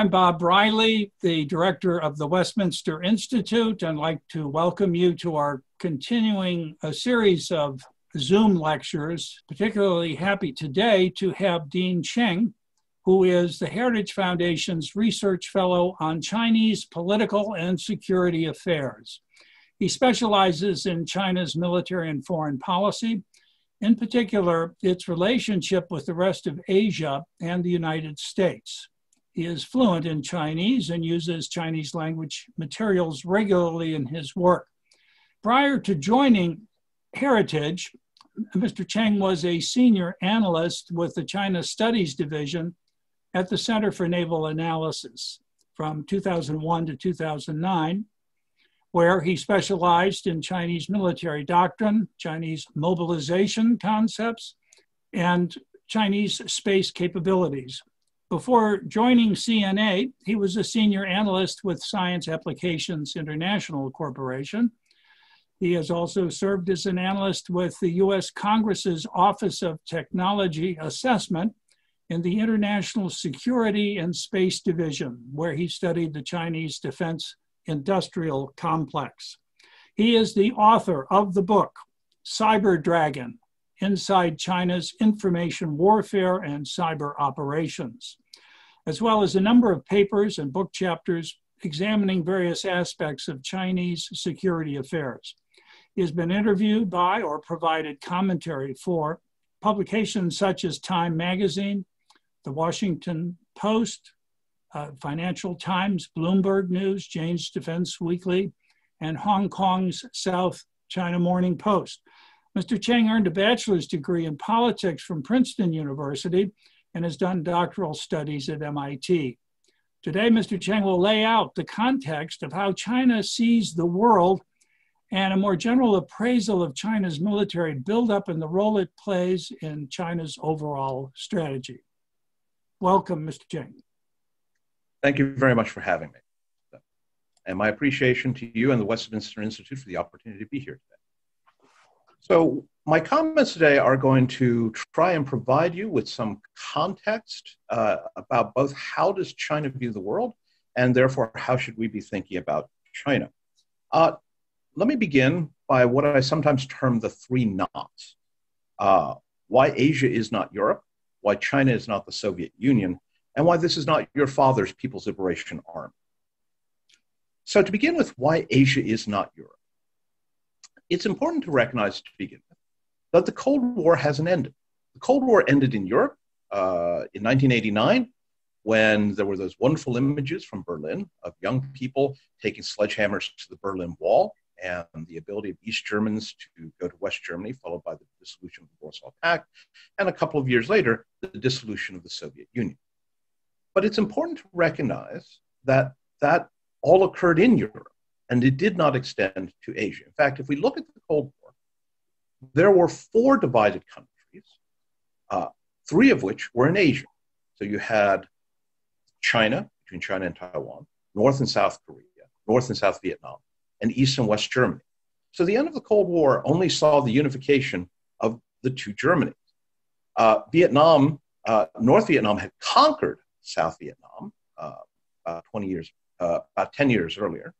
I'm Bob Reilly, the director of the Westminster Institute, and I'd like to welcome you to our continuing a series of Zoom lectures. Particularly happy today to have Dean Cheng, who is the Heritage Foundation's Research Fellow on Chinese Political and Security Affairs. He specializes in China's military and foreign policy, in particular, its relationship with the rest of Asia and the United States. He is fluent in Chinese and uses Chinese language materials regularly in his work. Prior to joining Heritage, Mr. Cheng was a senior analyst with the China Studies Division at the Center for Naval Analyses from 2001 to 2009, where he specialized in Chinese military doctrine, Chinese mobilization concepts, and Chinese space capabilities. Before joining CNA, he was a senior analyst with Science Applications International Corporation. He has also served as an analyst with the US Congress's Office of Technology Assessment in the International Security and Space Division, where he studied the Chinese defense industrial complex. He is the author of the book, Cyber Dragon Inside China's Information Warfare and Cyber Operations as well as a number of papers and book chapters examining various aspects of Chinese security affairs. He has been interviewed by or provided commentary for publications such as Time Magazine, The Washington Post, uh, Financial Times, Bloomberg News, Jane's Defense Weekly, and Hong Kong's South China Morning Post. Mr. Cheng earned a bachelor's degree in politics from Princeton University and has done doctoral studies at MIT. Today, Mr. Cheng will lay out the context of how China sees the world and a more general appraisal of China's military buildup and the role it plays in China's overall strategy. Welcome, Mr. Cheng. Thank you very much for having me. And my appreciation to you and the Westminster Institute for the opportunity to be here today. So, my comments today are going to try and provide you with some context uh, about both how does China view the world, and therefore how should we be thinking about China. Uh, let me begin by what I sometimes term the three nots. Uh, why Asia is not Europe, why China is not the Soviet Union, and why this is not your father's People's Liberation Army. So, to begin with, why Asia is not Europe, it's important to recognize to begin with that the Cold War hasn't ended. The Cold War ended in Europe uh, in 1989 when there were those wonderful images from Berlin of young people taking sledgehammers to the Berlin Wall and the ability of East Germans to go to West Germany, followed by the dissolution of the Warsaw Pact, and a couple of years later, the dissolution of the Soviet Union. But it's important to recognize that that all occurred in Europe and it did not extend to Asia. In fact, if we look at the Cold War, there were four divided countries, uh, three of which were in Asia. So you had China, between China and Taiwan, North and South Korea, North and South Vietnam, and East and West Germany. So the end of the Cold War only saw the unification of the two Germanys. Uh, Vietnam, uh, North Vietnam had conquered South Vietnam uh, about 20 years, uh, about 10 years earlier.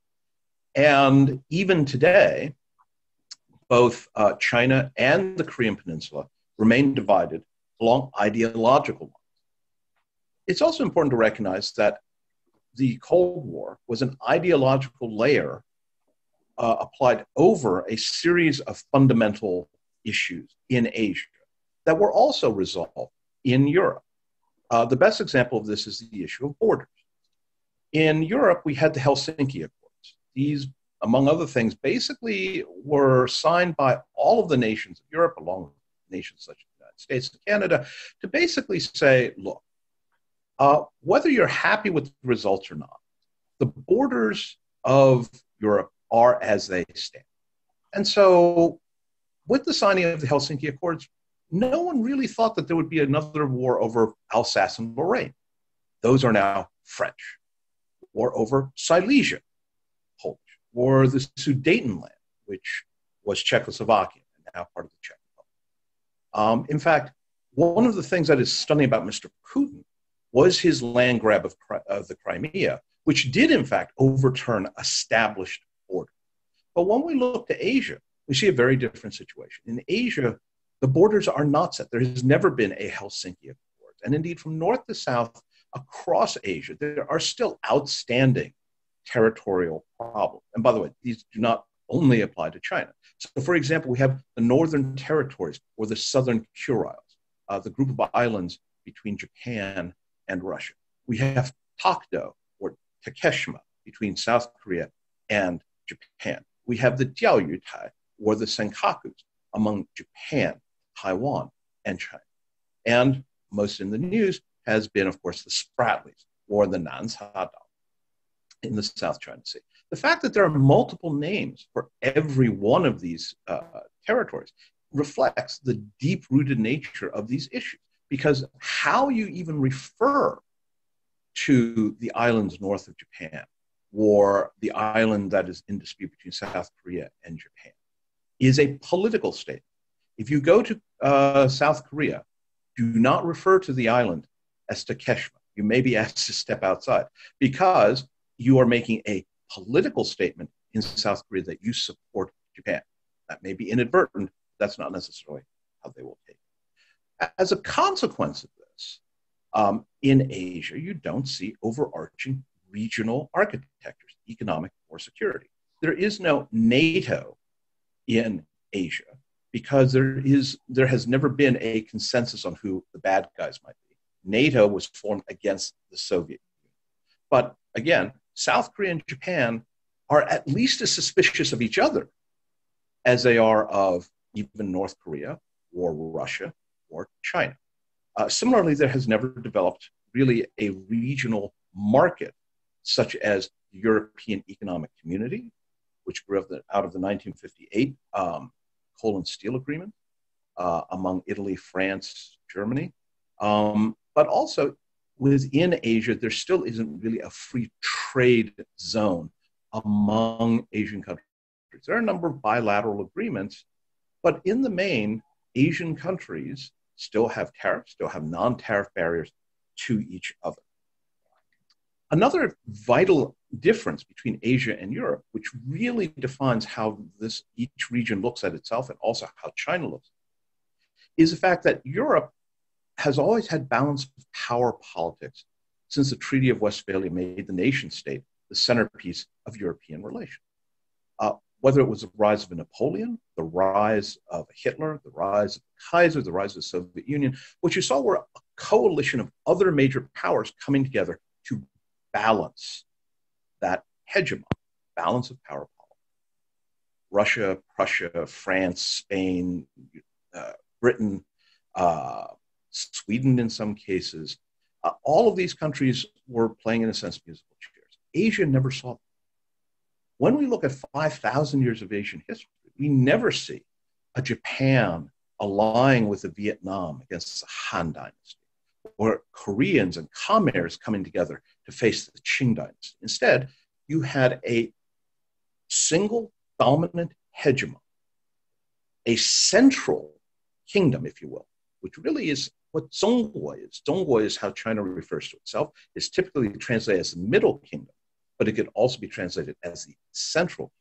And even today, both uh, China and the Korean Peninsula remain divided along ideological lines. It's also important to recognize that the Cold War was an ideological layer uh, applied over a series of fundamental issues in Asia that were also resolved in Europe. Uh, the best example of this is the issue of borders. In Europe, we had the Helsinki Accords. These among other things, basically were signed by all of the nations of Europe, along with nations such as the United States and Canada, to basically say, look, uh, whether you're happy with the results or not, the borders of Europe are as they stand. And so, with the signing of the Helsinki Accords, no one really thought that there would be another war over Alsace and Lorraine. Those are now French. War over Silesia, or the Sudetenland, which was Czechoslovakia and now part of the Czech Republic. Um, in fact, one of the things that is stunning about Mr. Putin was his land grab of, of the Crimea, which did in fact overturn established order. But when we look to Asia, we see a very different situation. In Asia, the borders are not set. There has never been a Helsinki Accord. And indeed, from north to south across Asia, there are still outstanding territorial problem. And by the way, these do not only apply to China. So, for example, we have the Northern Territories or the Southern Kuriles, uh, the group of islands between Japan and Russia. We have Tokdo or Takeshima between South Korea and Japan. We have the Diaoyutai or the Senkakus among Japan, Taiwan, and China. And most in the news has been, of course, the Spratlys or the Nansha in the South China Sea. The fact that there are multiple names for every one of these uh, territories reflects the deep rooted nature of these issues because how you even refer to the islands north of Japan or the island that is in dispute between South Korea and Japan is a political statement. If you go to uh, South Korea, do not refer to the island as Takeshima. You may be asked to step outside because you are making a political statement in South Korea that you support Japan. That may be inadvertent. That's not necessarily how they will take it. As a consequence of this, um, in Asia, you don't see overarching regional architectures, economic or security. There is no NATO in Asia because there is there has never been a consensus on who the bad guys might be. NATO was formed against the Soviet Union. But again, South Korea and Japan are at least as suspicious of each other as they are of even North Korea or Russia or China. Uh, similarly, there has never developed really a regional market such as the European Economic Community, which grew out of the 1958 um, coal and steel agreement uh, among Italy, France, Germany, um, but also within Asia, there still isn't really a free trade zone among Asian countries. There are a number of bilateral agreements, but in the main, Asian countries still have tariffs, still have non tariff barriers to each other. Another vital difference between Asia and Europe, which really defines how this each region looks at itself and also how China looks, is the fact that Europe has always had balance of power politics since the Treaty of Westphalia made the nation state the centerpiece of European relations. Uh, whether it was the rise of Napoleon, the rise of Hitler, the rise of Kaiser, the rise of the Soviet Union, what you saw were a coalition of other major powers coming together to balance that hegemon, balance of power politics. Russia, Prussia, France, Spain, uh, Britain, uh, Sweden in some cases. Uh, all of these countries were playing, in a sense, musical chairs. Asia never saw them. When we look at 5,000 years of Asian history, we never see a Japan allying with the Vietnam against the Han Dynasty, or Koreans and Khmers coming together to face the Qing Dynasty. Instead, you had a single dominant hegemon, a central kingdom, if you will, which really is what Zhongguo is. Zhongguo is how China refers to itself. It's typically translated as the Middle Kingdom, but it could also be translated as the Central Kingdom.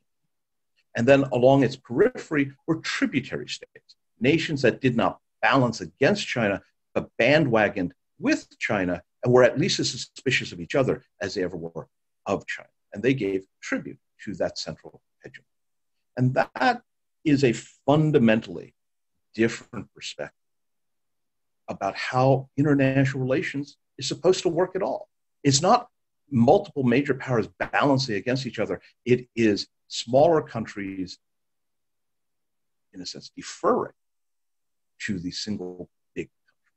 And then along its periphery were tributary states, nations that did not balance against China, but bandwagoned with China and were at least as suspicious of each other as they ever were of China. And they gave tribute to that central hegemony. And that is a fundamentally different perspective about how international relations is supposed to work at all. It's not multiple major powers balancing against each other, it is smaller countries, in a sense, deferring to the single big country.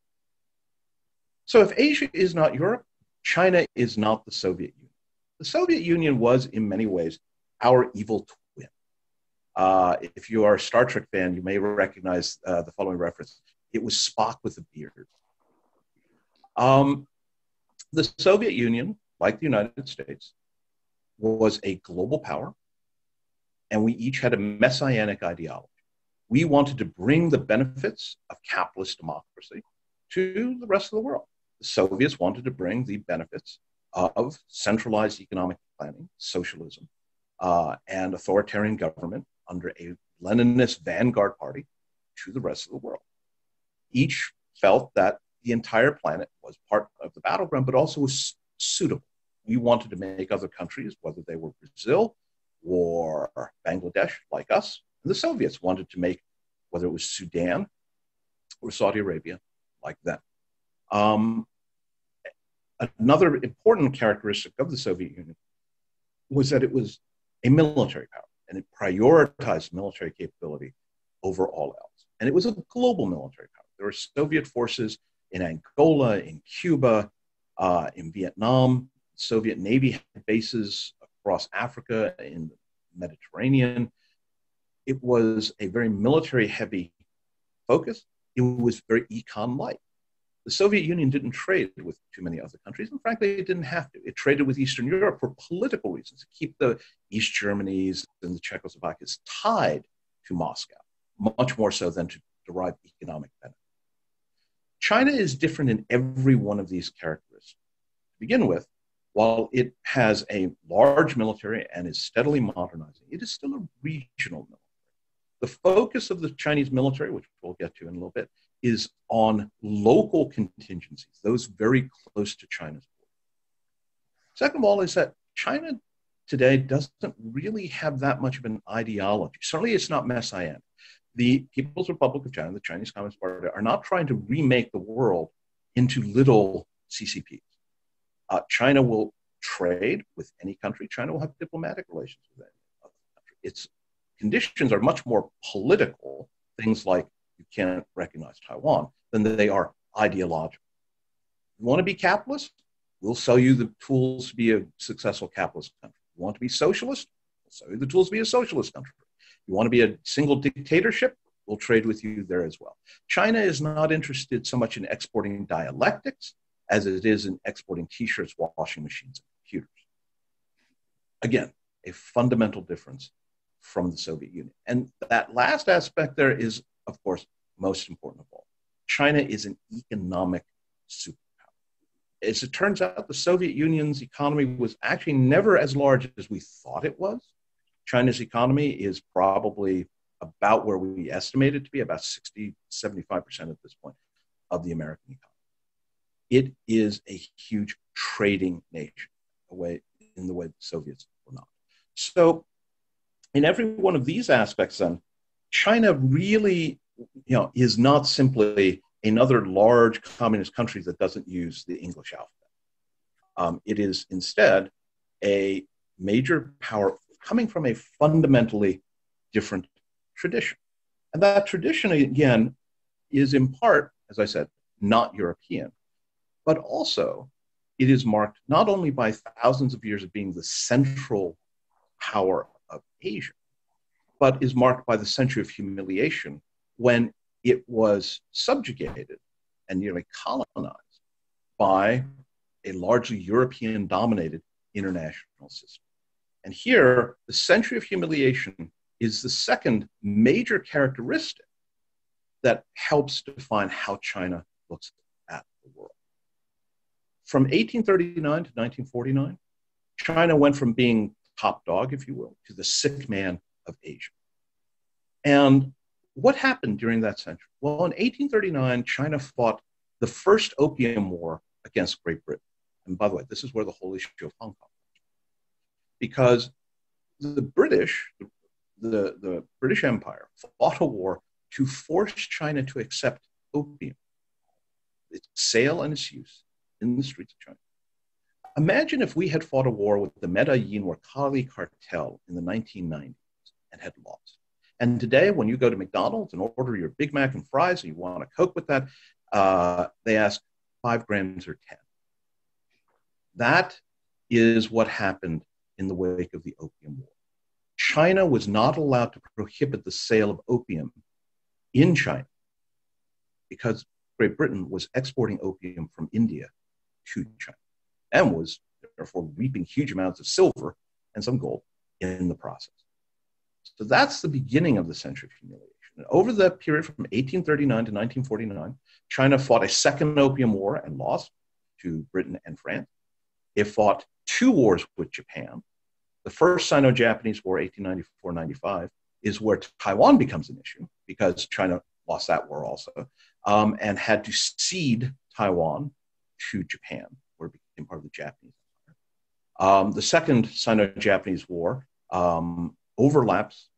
So if Asia is not Europe, China is not the Soviet Union. The Soviet Union was, in many ways, our evil twin. Uh, if you are a Star Trek fan, you may recognize uh, the following reference it was Spock with a beard. Um, the Soviet Union, like the United States, was a global power, and we each had a messianic ideology. We wanted to bring the benefits of capitalist democracy to the rest of the world. the Soviets wanted to bring the benefits of centralized economic planning, socialism, uh, and authoritarian government under a Leninist vanguard party to the rest of the world. Each felt that the entire planet was part of the battleground, but also was suitable. We wanted to make other countries, whether they were Brazil or Bangladesh, like us, and the Soviets wanted to make, whether it was Sudan or Saudi Arabia, like them. Um, another important characteristic of the Soviet Union was that it was a military power and it prioritized military capability over all else. And it was a global military power. There were Soviet forces in Angola, in Cuba, uh, in Vietnam. Soviet Navy had bases across Africa, in the Mediterranean. It was a very military heavy focus. It was very econ light. The Soviet Union didn't trade with too many other countries, and frankly, it didn't have to. It traded with Eastern Europe for political reasons, to keep the East Germanys and the Czechoslovakias tied to Moscow, much more so than to derive economic benefit. China is different in every one of these characteristics. To begin with, while it has a large military and is steadily modernizing, it is still a regional military. The focus of the Chinese military, which we'll get to in a little bit, is on local contingencies, those very close to China's border. Second of all, is that China today doesn't really have that much of an ideology. Certainly, it's not messianic the People's Republic of China, the Chinese Communist Party, are not trying to remake the world into little CCPs. Uh, China will trade with any country. China will have diplomatic relations with any other country. Its conditions are much more political, things like you can't recognize Taiwan, than they are ideological. You want to be capitalist? We'll sell you the tools to be a successful capitalist country. You want to be socialist? We'll sell you the tools to be a socialist country. You want to be a single dictatorship? We'll trade with you there as well. China is not interested so much in exporting dialectics as it is in exporting t shirts, washing machines, and computers. Again, a fundamental difference from the Soviet Union. And that last aspect there is, of course, most important of all. China is an economic superpower. As it turns out, the Soviet Union's economy was actually never as large as we thought it was. China's economy is probably about where we estimate it to be, about 60, 75% at this point of the American economy. It is a huge trading nation, way, in the way the Soviets were not. So, in every one of these aspects, then, China really you know, is not simply another large communist country that doesn't use the English alphabet. Um, it is instead a major power coming from a fundamentally different tradition. And that tradition, again, is in part, as I said, not European, but also it is marked not only by thousands of years of being the central power of Asia, but is marked by the century of humiliation when it was subjugated and nearly colonized by a largely European dominated international system. And here, the century of humiliation is the second major characteristic that helps define how China looks at the world. From 1839 to 1949, China went from being top dog, if you will, to the sick man of Asia. And what happened during that century? Well, in 1839, China fought the first Opium War against Great Britain. And by the way, this is where the whole issue of Hong Kong because the British, the, the British Empire, fought a war to force China to accept opium, its sale and its use in the streets of China. Imagine if we had fought a war with the Medellin or Cali cartel in the 1990s and had lost. And today, when you go to McDonald's and order your Big Mac and fries, and you want a Coke with that, uh, they ask five grams or 10. That is what happened in the wake of the Opium War. China was not allowed to prohibit the sale of opium in China because Great Britain was exporting opium from India to China and was therefore reaping huge amounts of silver and some gold in the process. So that's the beginning of the century of humiliation. And over the period from 1839 to 1949, China fought a second opium war and lost. to Britain and France. It fought two wars with Japan. The first Sino Japanese War, 1894 95, is where Taiwan becomes an issue because China lost that war also um, and had to cede Taiwan to Japan, where it became part of the Japanese Empire. Um, the second Sino Japanese War um, overlaps,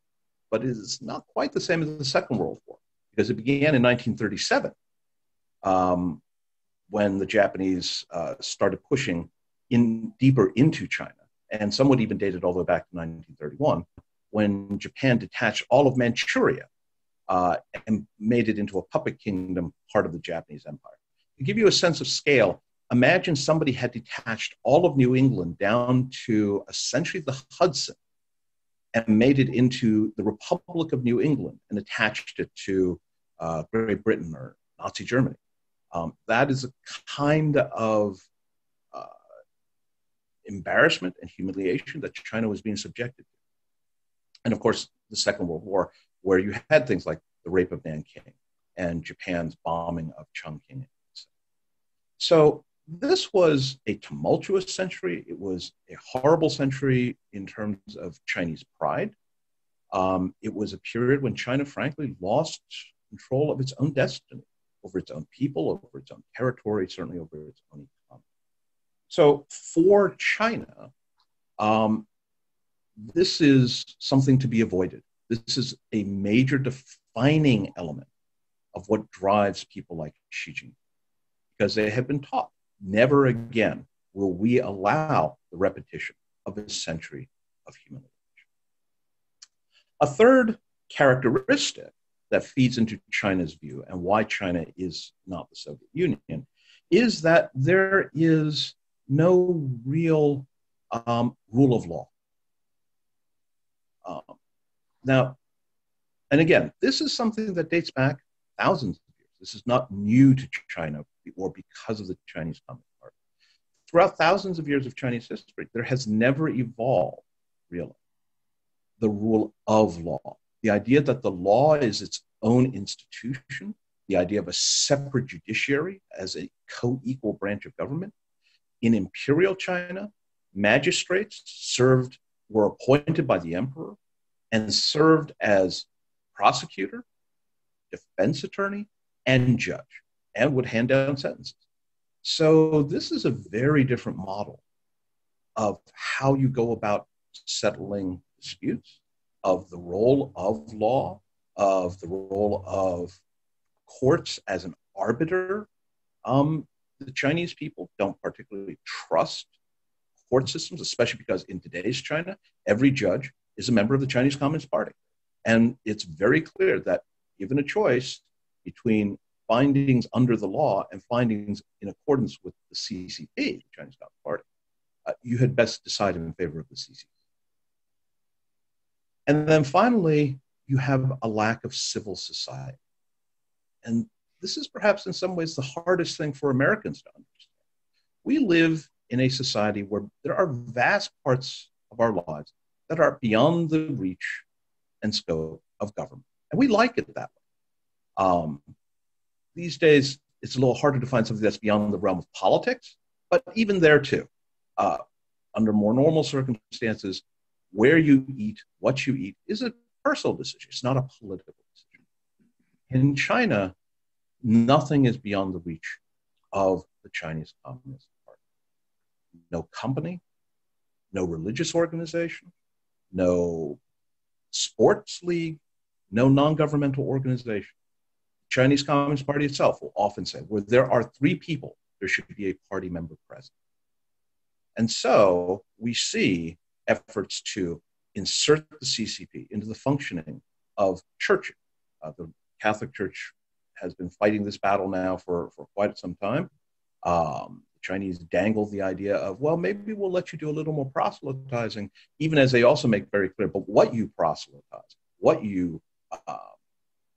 but is not quite the same as the Second World War because it began in 1937 um, when the Japanese uh, started pushing in deeper into China, and some would even date it all the way back to 1931 when Japan detached all of Manchuria uh, and made it into a puppet kingdom, part of the Japanese Empire. To give you a sense of scale, imagine somebody had detached all of New England down to essentially the Hudson and made it into the Republic of New England and attached it to uh, Great Britain or Nazi Germany. Um, that is a kind of embarrassment and humiliation that China was being subjected to. And of course, the Second World War, where you had things like the rape of Nanking and Japan's bombing of Chongqing. So this was a tumultuous century. It was a horrible century in terms of Chinese pride. Um, it was a period when China, frankly, lost control of its own destiny over its own people, over its own territory, certainly over its own. So for China, um, this is something to be avoided. This is a major defining element of what drives people like Xi Jinping, because they have been taught never again will we allow the repetition of a century of humiliation. A third characteristic that feeds into China's view and why China is not the Soviet Union is that there is no real um, rule of law. Um, now, and again, this is something that dates back thousands of years. This is not new to China or because of the Chinese Communist Party. Throughout thousands of years of Chinese history, there has never evolved, really, the rule of law. The idea that the law is its own institution, the idea of a separate judiciary as a co equal branch of government. In imperial China, magistrates served, were appointed by the emperor and served as prosecutor, defense attorney, and judge, and would hand down sentences. So, this is a very different model of how you go about settling disputes, of the role of law, of the role of courts as an arbiter. Um, the Chinese people don't particularly trust court systems, especially because in today's China, every judge is a member of the Chinese Communist Party. And it's very clear that given a choice between findings under the law and findings in accordance with the CCP, the Chinese Communist Party, uh, you had best decide in favor of the CCP. And then finally, you have a lack of civil society. And this is perhaps in some ways the hardest thing for Americans to understand. We live in a society where there are vast parts of our lives that are beyond the reach and scope of government. And we like it that way. Um, these days, it's a little harder to find something that's beyond the realm of politics, but even there too, uh, under more normal circumstances, where you eat, what you eat is a personal decision. It's not a political decision. In China, nothing is beyond the reach of the Chinese Communist Party. No company, no religious organization, no sports league, no non governmental organization. The Chinese Communist Party itself will often say, where there are three people, there should be a party member present. And so we see efforts to insert the CCP into the functioning of churches. Uh, the Catholic Church has been fighting this battle now for, for quite some time. Um, the Chinese dangle the idea of, well, maybe we'll let you do a little more proselytizing, even as they also make very clear, but what you proselytize, what you, uh,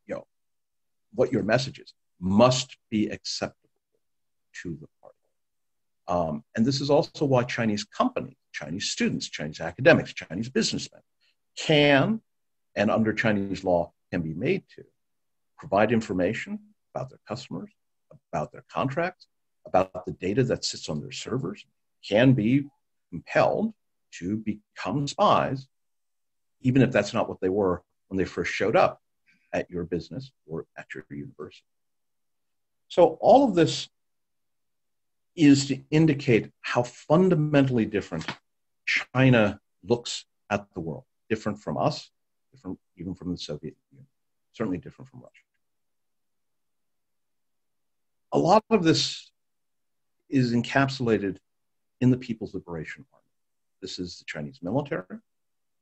you know, what your messages must be acceptable to the party. Um, and this is also why Chinese companies Chinese students, Chinese academics, Chinese businessmen can, and under Chinese law, can be made to provide information about their customers, about their contracts, about the data that sits on their servers can be compelled to become spies, even if that's not what they were when they first showed up at your business or at your university. So, all of this is to indicate how fundamentally different China looks at the world, different from us, different even from the Soviet Union, certainly different from Russia. A lot of this is encapsulated in the People's Liberation Army. This is the Chinese military.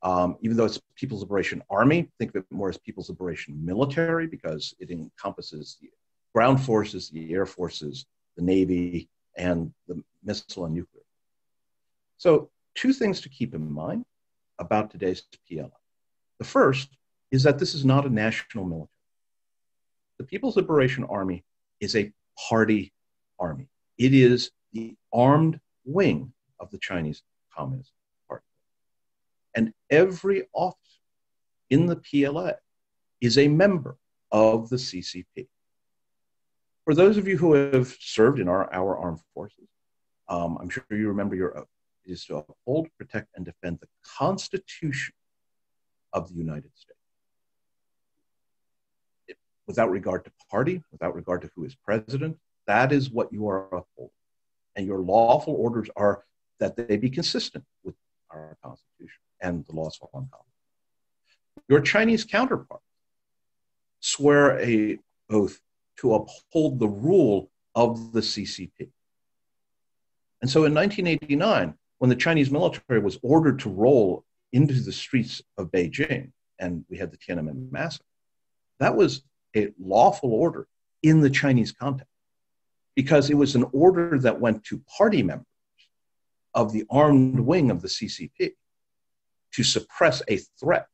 Um, even though it's People's Liberation Army, think of it more as People's Liberation Military because it encompasses the ground forces, the air forces, the Navy, and the missile and nuclear. So, two things to keep in mind about today's PLA. The first is that this is not a national military. The People's Liberation Army is a party army. It is the armed wing of the Chinese Communist Party. And every officer in the PLA is a member of the CCP. For those of you who have served in our, our armed forces, um, I'm sure you remember your oath. It is to uphold, protect, and defend the Constitution of the United States. It, without regard to party, without regard to who is president, that is what you are upholding. And your lawful orders are that they be consistent with our Constitution and the laws of Hong Kong. Your Chinese counterparts swear a oath to uphold the rule of the CCP. And so in 1989, when the Chinese military was ordered to roll into the streets of Beijing, and we had the Tiananmen massacre, that was a lawful order in the Chinese context because it was an order that went to party members of the armed wing of the CCP to suppress a threat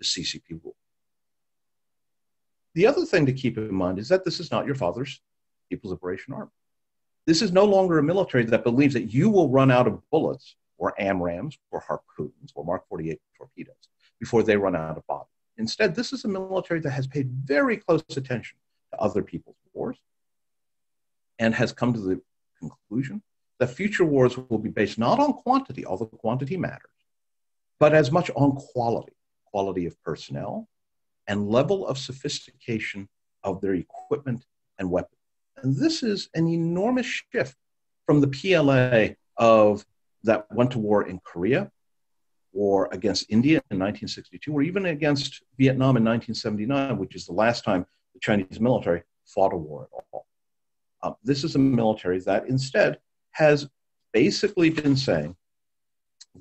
to CCP rule. The other thing to keep in mind is that this is not your father's People's Liberation Army. This is no longer a military that believes that you will run out of bullets or AMRAAMs or harpoons or Mark 48 torpedoes before they run out of bodies. Instead, this is a military that has paid very close attention to other people's wars and has come to the conclusion that future wars will be based not on quantity, although quantity matters, but as much on quality quality of personnel and level of sophistication of their equipment and weapons. And this is an enormous shift from the PLA of that went to war in Korea or against India in 1962 or even against Vietnam in 1979, which is the last time the Chinese military fought a war at all. Uh, this is a military that instead has basically been saying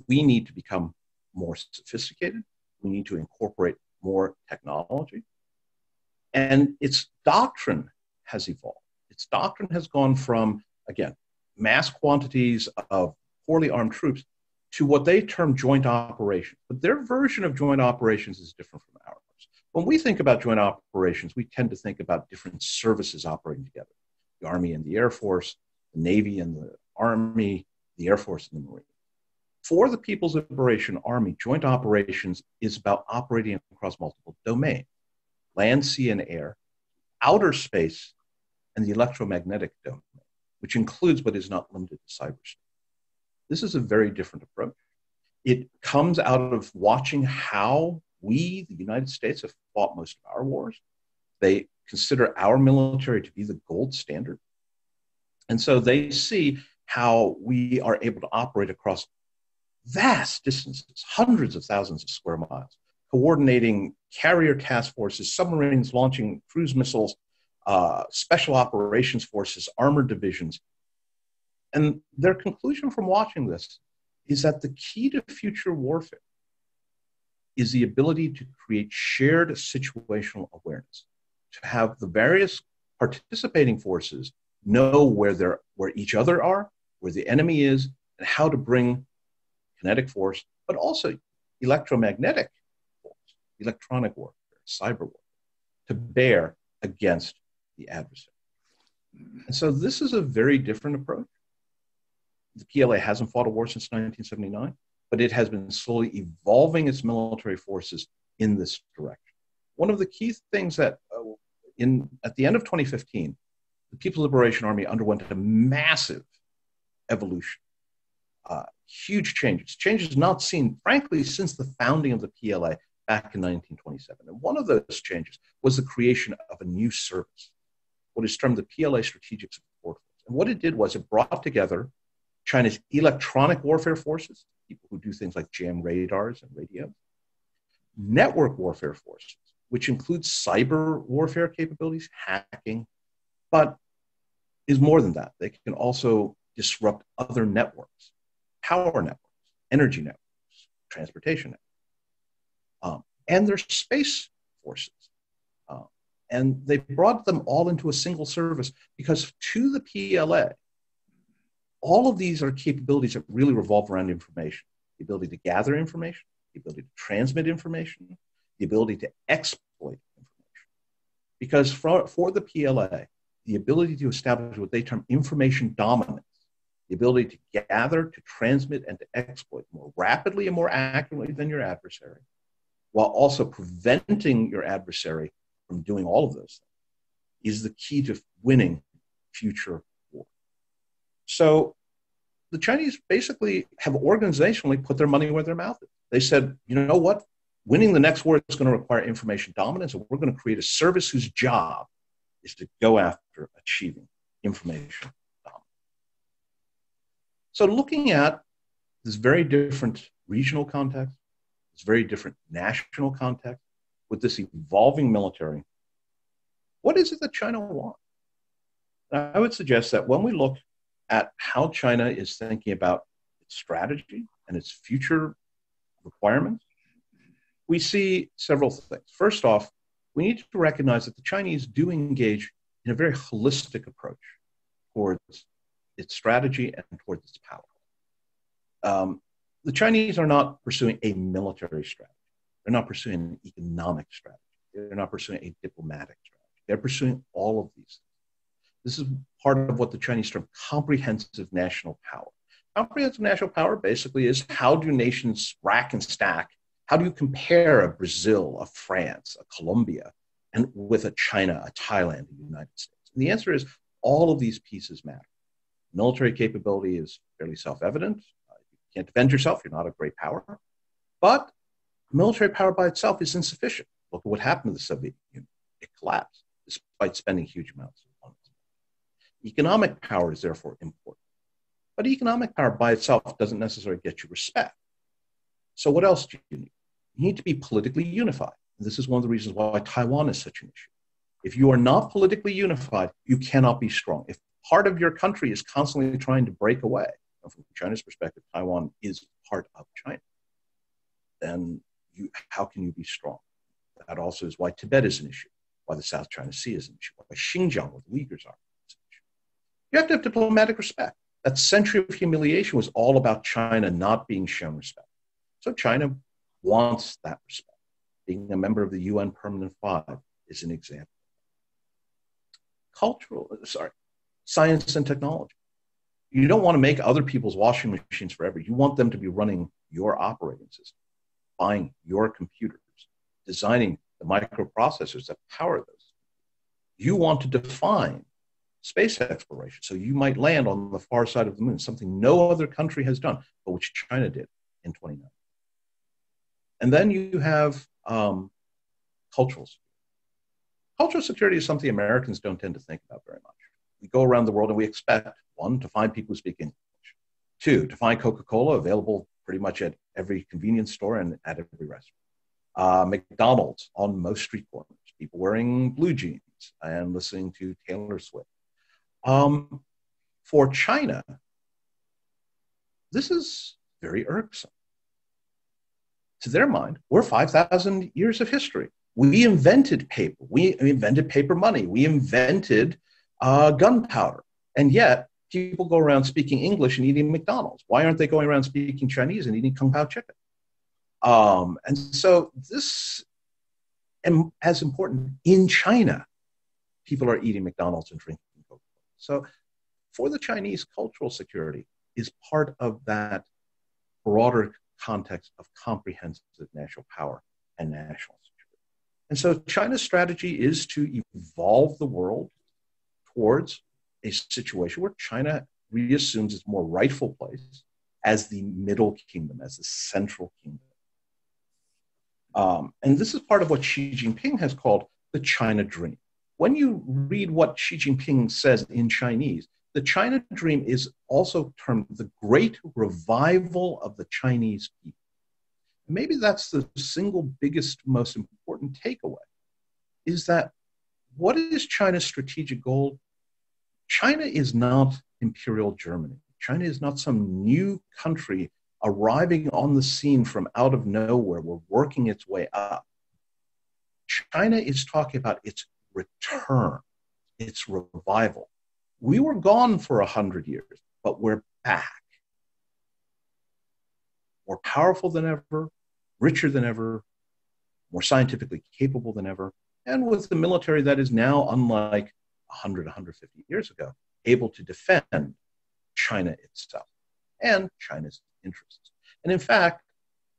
we need to become more sophisticated, we need to incorporate more technology. And its doctrine has evolved. Its doctrine has gone from, again, mass quantities of poorly armed troops to what they term joint operations. But their version of joint operations is different from ours. When we think about joint operations, we tend to think about different services operating together the Army and the Air Force, the Navy and the Army, the Air Force and the Marine. For the People's Liberation Army, joint operations is about operating across multiple domains land, sea, and air, outer space, and the electromagnetic domain, which includes but is not limited to cyberspace. This is a very different approach. It comes out of watching how we, the United States, have fought most of our wars. They consider our military to be the gold standard. And so they see how we are able to operate across vast distances, hundreds of thousands of square miles, coordinating carrier task forces, submarines launching cruise missiles, uh, special operations forces, armored divisions. And their conclusion from watching this is that the key to future warfare is the ability to create shared situational awareness to have the various participating forces know where they're where each other are, where the enemy is, and how to bring kinetic force, but also electromagnetic force, electronic warfare, cyber warfare, to bear against the adversary. And so this is a very different approach. The PLA hasn't fought a war since 1979, but it has been slowly evolving its military forces in this direction. One of the key things that uh, in at the end of 2015, the People's Liberation Army underwent a massive evolution, uh, huge changes, changes not seen, frankly, since the founding of the PLA back in 1927. And one of those changes was the creation of a new service, what is termed the PLA Strategic Support Force. And what it did was it brought together China's electronic warfare forces, people who do things like jam radars and radios, network warfare forces, which includes cyber warfare capabilities, hacking, but is more than that. They can also disrupt other networks, power networks, energy networks, transportation networks, um, and their space forces. Uh, and they brought them all into a single service because to the PLA, all of these are capabilities that really revolve around information the ability to gather information, the ability to transmit information, the ability to exploit information. Because for, for the PLA, the ability to establish what they term information dominance, the ability to gather, to transmit, and to exploit more rapidly and more accurately than your adversary, while also preventing your adversary from doing all of those things, is the key to winning future. So the Chinese basically have organizationally put their money where their mouth is. They said, you know what? Winning the next war is going to require information dominance, and we're going to create a service whose job is to go after achieving information dominance. So, looking at this very different regional context, this very different national context, with this evolving military, what is it that China wants? I would suggest that when we look at how China is thinking about its strategy and its future requirements, we see several things. First off, we need to recognize that the Chinese do engage in a very holistic approach towards its strategy and towards its power. Um, the Chinese are not pursuing a military strategy. They're not pursuing an economic strategy. They're not pursuing a diplomatic strategy. They're pursuing all of these. This is part of what the Chinese term comprehensive national power. Comprehensive national power basically is how do nations rack and stack? How do you compare a Brazil, a France, a Colombia, and with a China, a Thailand, a United States? And the answer is all of these pieces matter. Military capability is fairly self evident. Uh, you can't defend yourself, you're not a great power. But military power by itself is insufficient. Look at what happened to the Soviet Union. It collapsed despite spending huge amounts. Economic power is therefore important. But economic power by itself doesn't necessarily get you respect. So, what else do you need? You need to be politically unified. This is one of the reasons why Taiwan is such an issue. If you are not politically unified, you cannot be strong. If part of your country is constantly trying to break away, from China's perspective, Taiwan is part of China, then you, how can you be strong? That also is why Tibet is an issue, why the South China Sea is an issue, why Xinjiang, where the Uyghurs are. You have to have diplomatic respect. That century of humiliation was all about China not being shown respect. So China wants that respect. Being a member of the UN Permanent Five is an example. Cultural, uh, sorry, science and technology. You don't want to make other people's washing machines forever. You want them to be running your operating system, buying your computers, designing the microprocessors that power those. You want to define space exploration. So you might land on the far side of the moon, something no other country has done, but which China did in 29. And then you have um, cultural security. Cultural security is something Americans don't tend to think about very much. We go around the world and we expect one, to find people who speak English, two, to find Coca Cola available pretty much at every convenience store and at every restaurant. Uh, McDonald's on most street corners, people wearing blue jeans and listening to Taylor Swift. Um, for China, this is very irksome. To their mind, we're 5,000 years of history. We invented paper. We invented paper money. We invented uh, gunpowder. And yet, people go around speaking English and eating McDonald's. Why aren't they going around speaking Chinese and eating Kung Pao chicken? Um, and so, this, and as important, in China, people are eating McDonald's and drinking so, for the Chinese, cultural security is part of that broader context of comprehensive national power and national security. And so, China's strategy is to evolve the world towards a situation where China reassumes its more rightful place as the middle kingdom, as the central kingdom. Um, and this is part of what Xi Jinping has called the China dream. When you read what Xi Jinping says in Chinese, the China dream is also termed the great revival of the Chinese people. Maybe that's the single biggest, most important takeaway is that what is China's strategic goal? China is not Imperial Germany. China is not some new country arriving on the scene from out of nowhere. We're working its way up. China is talking about its return, its revival. We were gone for a hundred years, but we're back. More powerful than ever, richer than ever, more scientifically capable than ever, and with the military that is now unlike 100, 150 years ago, able to defend China itself and China's interests. And in fact,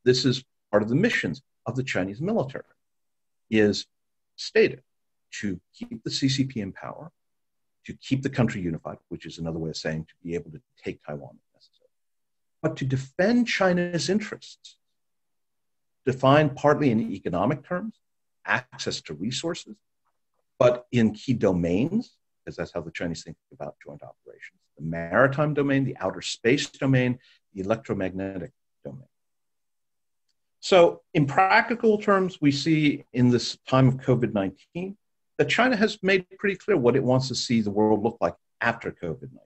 this is part of the missions of the Chinese military is stated to keep the CCP in power, to keep the country unified, which is another way of saying to be able to take Taiwan if necessary, but to defend China's interests, defined partly in economic terms, access to resources, but in key domains, because that's how the Chinese think about joint operations the maritime domain, the outer space domain, the electromagnetic domain. So, in practical terms, we see in this time of COVID 19 that China has made pretty clear what it wants to see the world look like after COVID 19.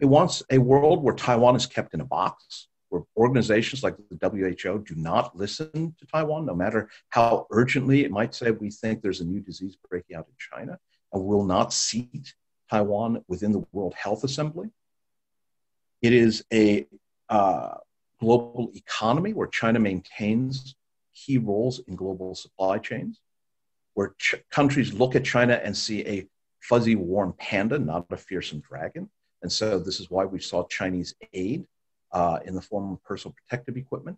It wants a world where Taiwan is kept in a box, where organizations like the WHO do not listen to Taiwan, no matter how urgently it might say we think there's a new disease breaking out in China, and will not seat Taiwan within the World Health Assembly. It is a uh, global economy where China maintains key roles in global supply chains, where ch- countries look at China and see a fuzzy, warm panda, not a fearsome dragon. And so this is why we saw Chinese aid uh, in the form of personal protective equipment,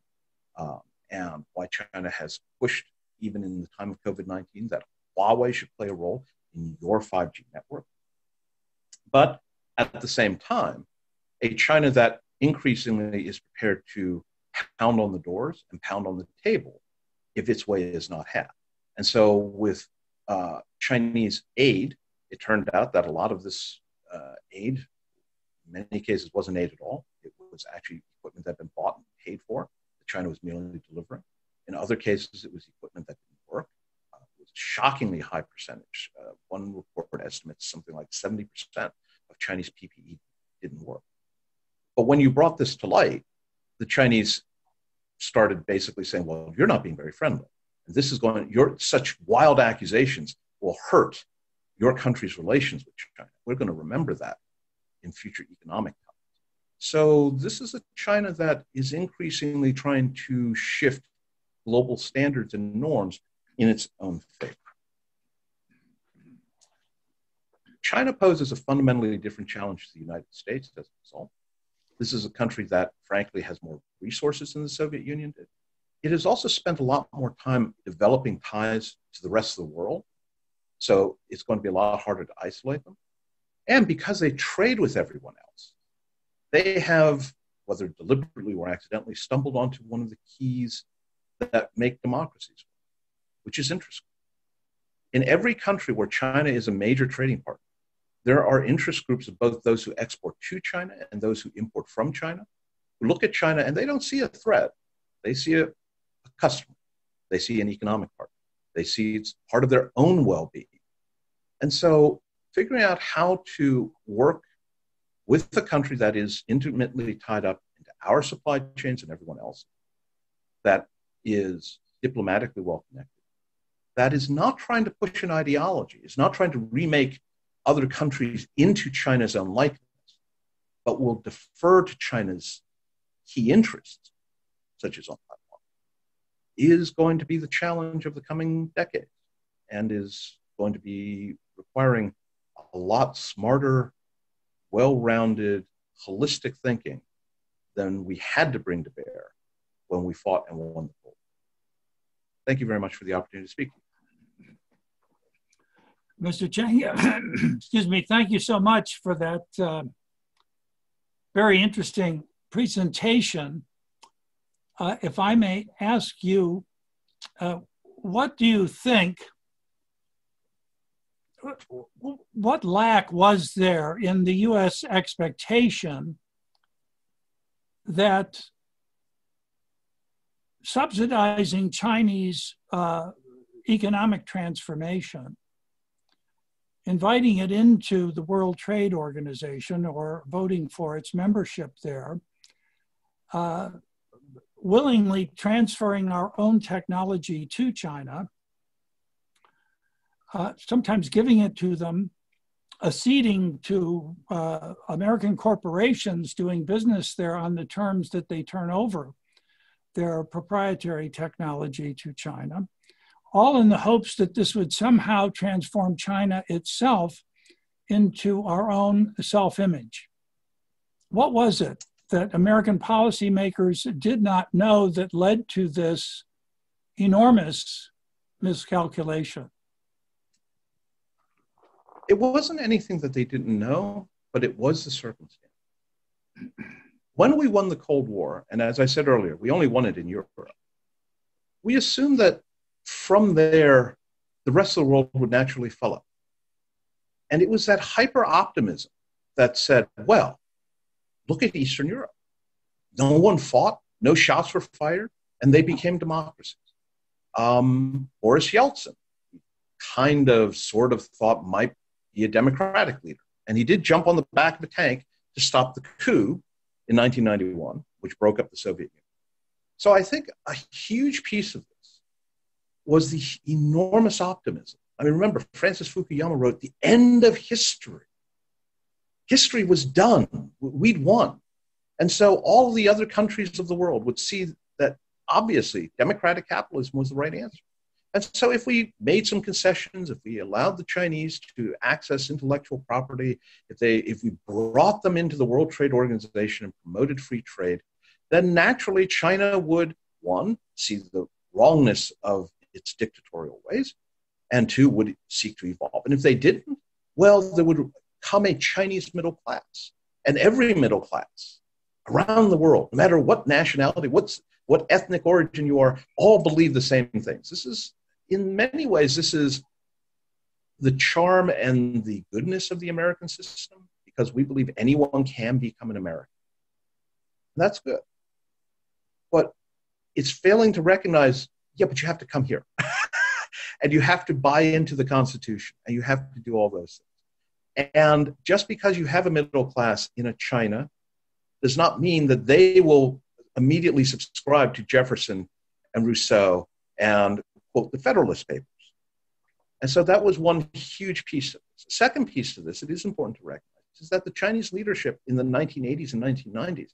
uh, and why China has pushed, even in the time of COVID 19, that Huawei should play a role in your 5G network. But at the same time, a China that increasingly is prepared to pound on the doors and pound on the table if its way is not had. And so, with uh, Chinese aid, it turned out that a lot of this uh, aid, in many cases, wasn't aid at all. It was actually equipment that had been bought and paid for that China was merely delivering. In other cases, it was equipment that didn't work. Uh, it was a shockingly high percentage. Uh, one report estimates something like 70% of Chinese PPE didn't work. But when you brought this to light, the Chinese started basically saying, well, you're not being very friendly. This is going, your such wild accusations will hurt your country's relations with China. We're going to remember that in future economic times. So this is a China that is increasingly trying to shift global standards and norms in its own favor. China poses a fundamentally different challenge to the United States as a result. This is a country that, frankly, has more resources than the Soviet Union did. It has also spent a lot more time developing ties to the rest of the world. So it's going to be a lot harder to isolate them. And because they trade with everyone else, they have, whether deliberately or accidentally, stumbled onto one of the keys that make democracies, which is interesting. In every country where China is a major trading partner, there are interest groups of both those who export to China and those who import from China who look at China and they don't see a threat. They see a customer, they see an economic partner, they see it's part of their own well being. And so, figuring out how to work with a country that is intimately tied up into our supply chains and everyone else, that is diplomatically well connected, that is not trying to push an ideology, is not trying to remake other countries into China's own likeness, but will defer to China's key interests, such as on Taiwan, is going to be the challenge of the coming decade and is going to be requiring a lot smarter, well rounded, holistic thinking than we had to bring to bear when we fought and won the war. Thank you very much for the opportunity to speak. Mr. Cheng, excuse me, thank you so much for that uh, very interesting presentation. Uh, if I may ask you, uh, what do you think? What lack was there in the US expectation that subsidizing Chinese uh, economic transformation inviting it into the World Trade Organization or voting for its membership there, uh, willingly transferring our own technology to China, uh, sometimes giving it to them, acceding to uh, American corporations doing business there on the terms that they turn over their proprietary technology to China all in the hopes that this would somehow transform China itself into our own self image. What was it that American policymakers did not know that led to this enormous miscalculation? It wasn't anything that they didn't know, but it was the circumstance. When we won the Cold War, and as I said earlier, we only won it in Europe, we assumed that from there, the rest of the world would naturally follow. And it was that hyper optimism that said, well, look at Eastern Europe. No one fought, no shots were fired, and they became democracies. Um, Boris Yeltsin kind of sort of thought might be a democratic leader. And he did jump on the back of a tank to stop the coup in 1991, which broke up the Soviet Union. So I think a huge piece of this was the enormous optimism. I mean, remember, Francis Fukuyama wrote, The end of history. History was done, we'd won. And so all the other countries of the world would see that obviously democratic capitalism was the right answer. And so if we made some concessions, if we allowed the Chinese to access intellectual property, if they if we brought them into the World Trade Organization and promoted free trade, then naturally China would one see the wrongness of its dictatorial ways, and two, would seek to evolve. And if they didn't, well, there would come a Chinese middle class, and every middle class around the world, no matter what nationality, what's, what ethnic origin you are, all believe the same things. This is, in many ways, this is the charm and the goodness of the American system because we believe anyone can become an American. That's good. But it's failing to recognize yeah, but you have to come here. and you have to buy into the Constitution and you have to do all those things. And just because you have a middle class in a China does not mean that they will immediately subscribe to Jefferson and Rousseau and quote the Federalist Papers. And so that was one huge piece of this. Second piece of this, it is important to recognize, is that the Chinese leadership in the 1980s and 1990s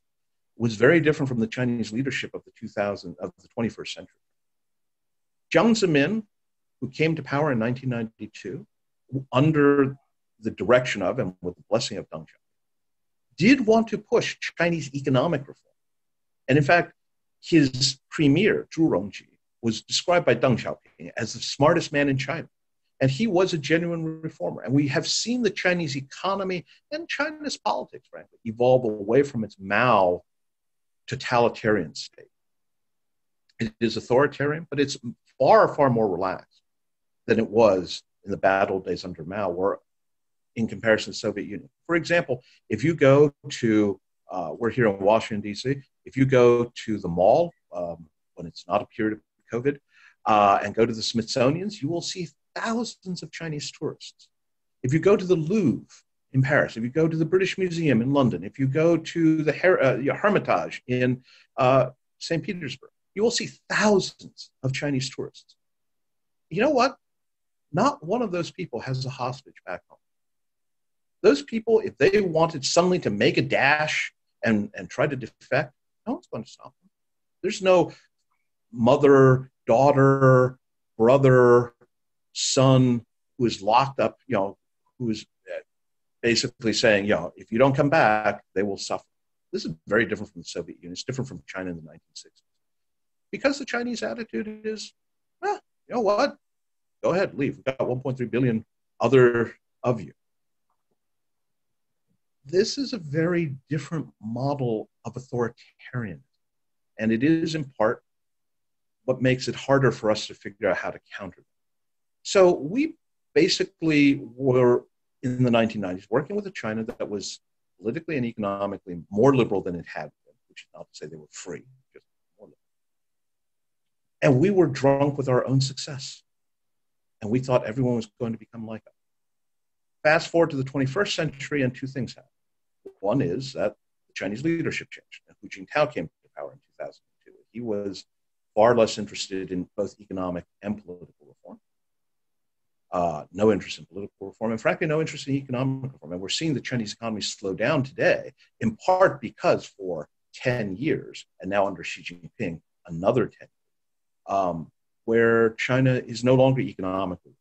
was very different from the Chinese leadership of the 2000 of the 21st century. Jiang Zemin, who came to power in 1992 under the direction of and with the blessing of Deng Xiaoping, did want to push Chinese economic reform. And in fact, his premier, Zhu Rongji, was described by Deng Xiaoping as the smartest man in China. And he was a genuine reformer. And we have seen the Chinese economy and China's politics, frankly, evolve away from its Mao totalitarian state. It is authoritarian, but it's far, far more relaxed than it was in the bad old days under Mao, or in comparison to the Soviet Union. For example, if you go to, uh, we're here in Washington, D.C., if you go to the mall um, when it's not a period of COVID uh, and go to the Smithsonian's, you will see thousands of Chinese tourists. If you go to the Louvre in Paris, if you go to the British Museum in London, if you go to the Her- uh, Hermitage in uh, St. Petersburg, you will see thousands of Chinese tourists. You know what? Not one of those people has a hostage back home. Those people, if they wanted suddenly to make a dash and, and try to defect, no one's going to stop them. There's no mother, daughter, brother, son who is locked up, you know, who's basically saying, you know, if you don't come back, they will suffer. This is very different from the Soviet Union. It's different from China in the 1960s because the Chinese attitude is, ah, you know what? Go ahead, leave. We've got 1.3 billion other of you. This is a very different model of authoritarianism. And it is in part what makes it harder for us to figure out how to counter them. So we basically were in the 1990s working with a China that was politically and economically more liberal than it had been, which is not to say they were free, just more liberal. And we were drunk with our own success. And we thought everyone was going to become like us. Fast forward to the 21st century, and two things happened. One is that the Chinese leadership changed, Hu Jintao came to power in 2002. He was far less interested in both economic and political reform. Uh, no interest in political reform, and frankly, no interest in economic reform. And we're seeing the Chinese economy slow down today, in part because for 10 years, and now under Xi Jinping, another 10 um, where China is no longer economically.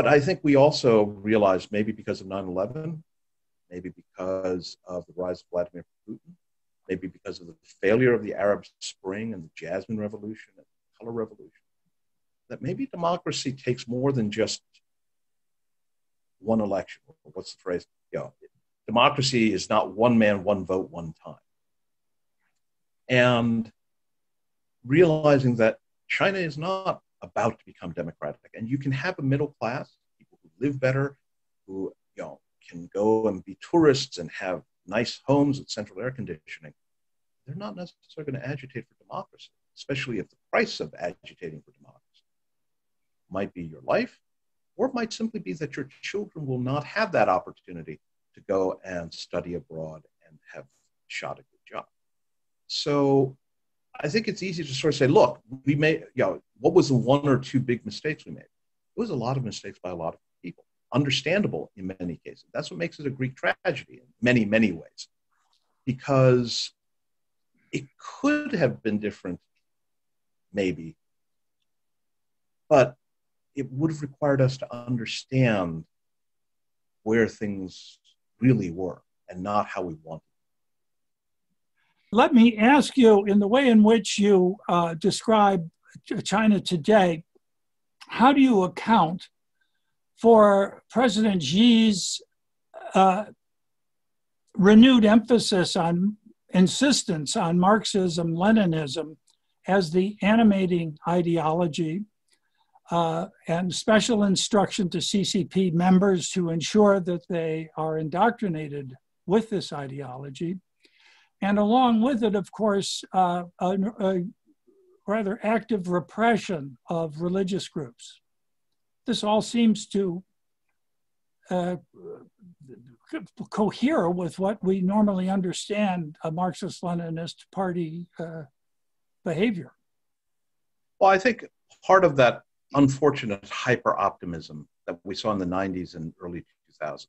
But I think we also realized maybe because of 9 11, maybe because of the rise of Vladimir Putin, maybe because of the failure of the Arab Spring and the Jasmine Revolution and the Color Revolution, that maybe democracy takes more than just one election. What's the phrase? You know, democracy is not one man, one vote, one time. And realizing that China is not about to become democratic, and you can have a middle class, people who live better, who you know can go and be tourists and have nice homes with central air conditioning. They're not necessarily going to agitate for democracy, especially if the price of agitating for democracy might be your life, or it might simply be that your children will not have that opportunity to go and study abroad and have shot a good job. So I think it's easy to sort of say, look, we made, you know, what was the one or two big mistakes we made? It was a lot of mistakes by a lot of people, understandable in many cases. That's what makes it a Greek tragedy in many, many ways, because it could have been different, maybe, but it would have required us to understand where things really were and not how we wanted let me ask you, in the way in which you uh, describe China today, how do you account for President Xi's uh, renewed emphasis on insistence on Marxism, Leninism as the animating ideology, uh, and special instruction to CCP members to ensure that they are indoctrinated with this ideology? And along with it, of course, uh, a, a rather active repression of religious groups. This all seems to uh, cohere with what we normally understand a Marxist Leninist party uh, behavior. Well, I think part of that unfortunate hyper optimism that we saw in the 90s and early 2000s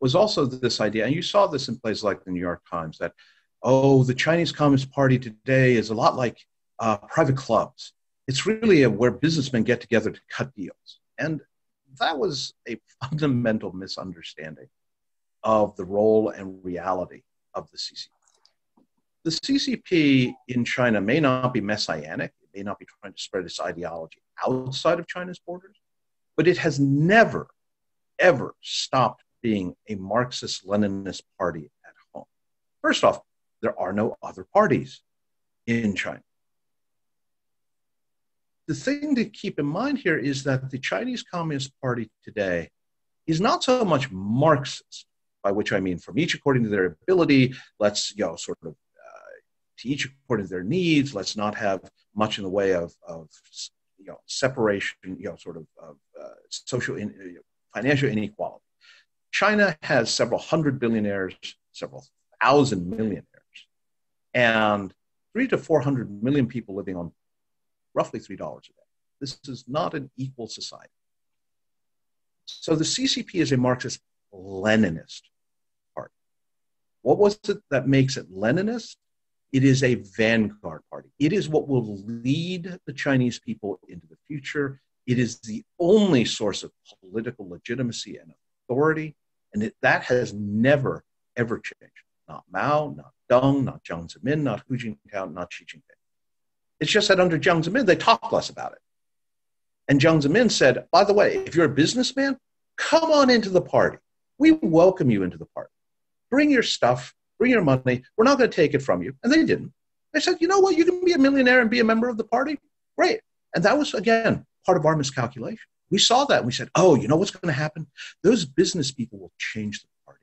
was also this idea, and you saw this in places like the New York Times, that oh, the Chinese Communist Party today is a lot like uh, private clubs. It's really a, where businessmen get together to cut deals. And that was a fundamental misunderstanding of the role and reality of the CCP. The CCP in China may not be messianic, it may not be trying to spread its ideology outside of China's borders, but it has never, ever stopped being a Marxist Leninist party at home. First off, there are no other parties in China. The thing to keep in mind here is that the Chinese Communist Party today is not so much Marxist, by which I mean from each according to their ability, let's, you know, sort of uh, to each according to their needs, let's not have much in the way of, of you know, separation, you know, sort of, uh, social, in, uh, financial inequality. China has several hundred billionaires, several thousand millionaires and three to 400 million people living on roughly $3 a day. This is not an equal society. So the CCP is a Marxist Leninist party. What was it that makes it Leninist? It is a vanguard party. It is what will lead the Chinese people into the future. It is the only source of political legitimacy and authority. And it, that has never, ever changed. Not Mao, not Deng, not Jiang Zemin, not Hu Jintao, not Xi Jinping. It's just that under Jiang Zemin, they talk less about it. And Jiang Zemin said, by the way, if you're a businessman, come on into the party. We welcome you into the party. Bring your stuff, bring your money. We're not going to take it from you. And they didn't. They said, you know what? You can be a millionaire and be a member of the party. Great. And that was, again, part of our miscalculation. We saw that we said, oh, you know what's going to happen? Those business people will change the party.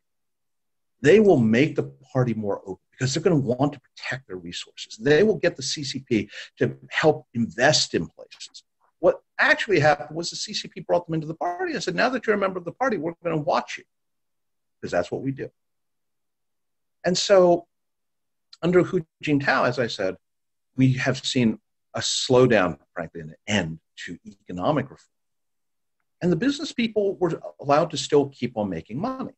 They will make the party more open because they're going to want to protect their resources. They will get the CCP to help invest in places. What actually happened was the CCP brought them into the party and said, now that you're a member of the party, we're going to watch you because that's what we do. And so, under Hu Jintao, as I said, we have seen a slowdown, frankly, an end to economic reform. And the business people were allowed to still keep on making money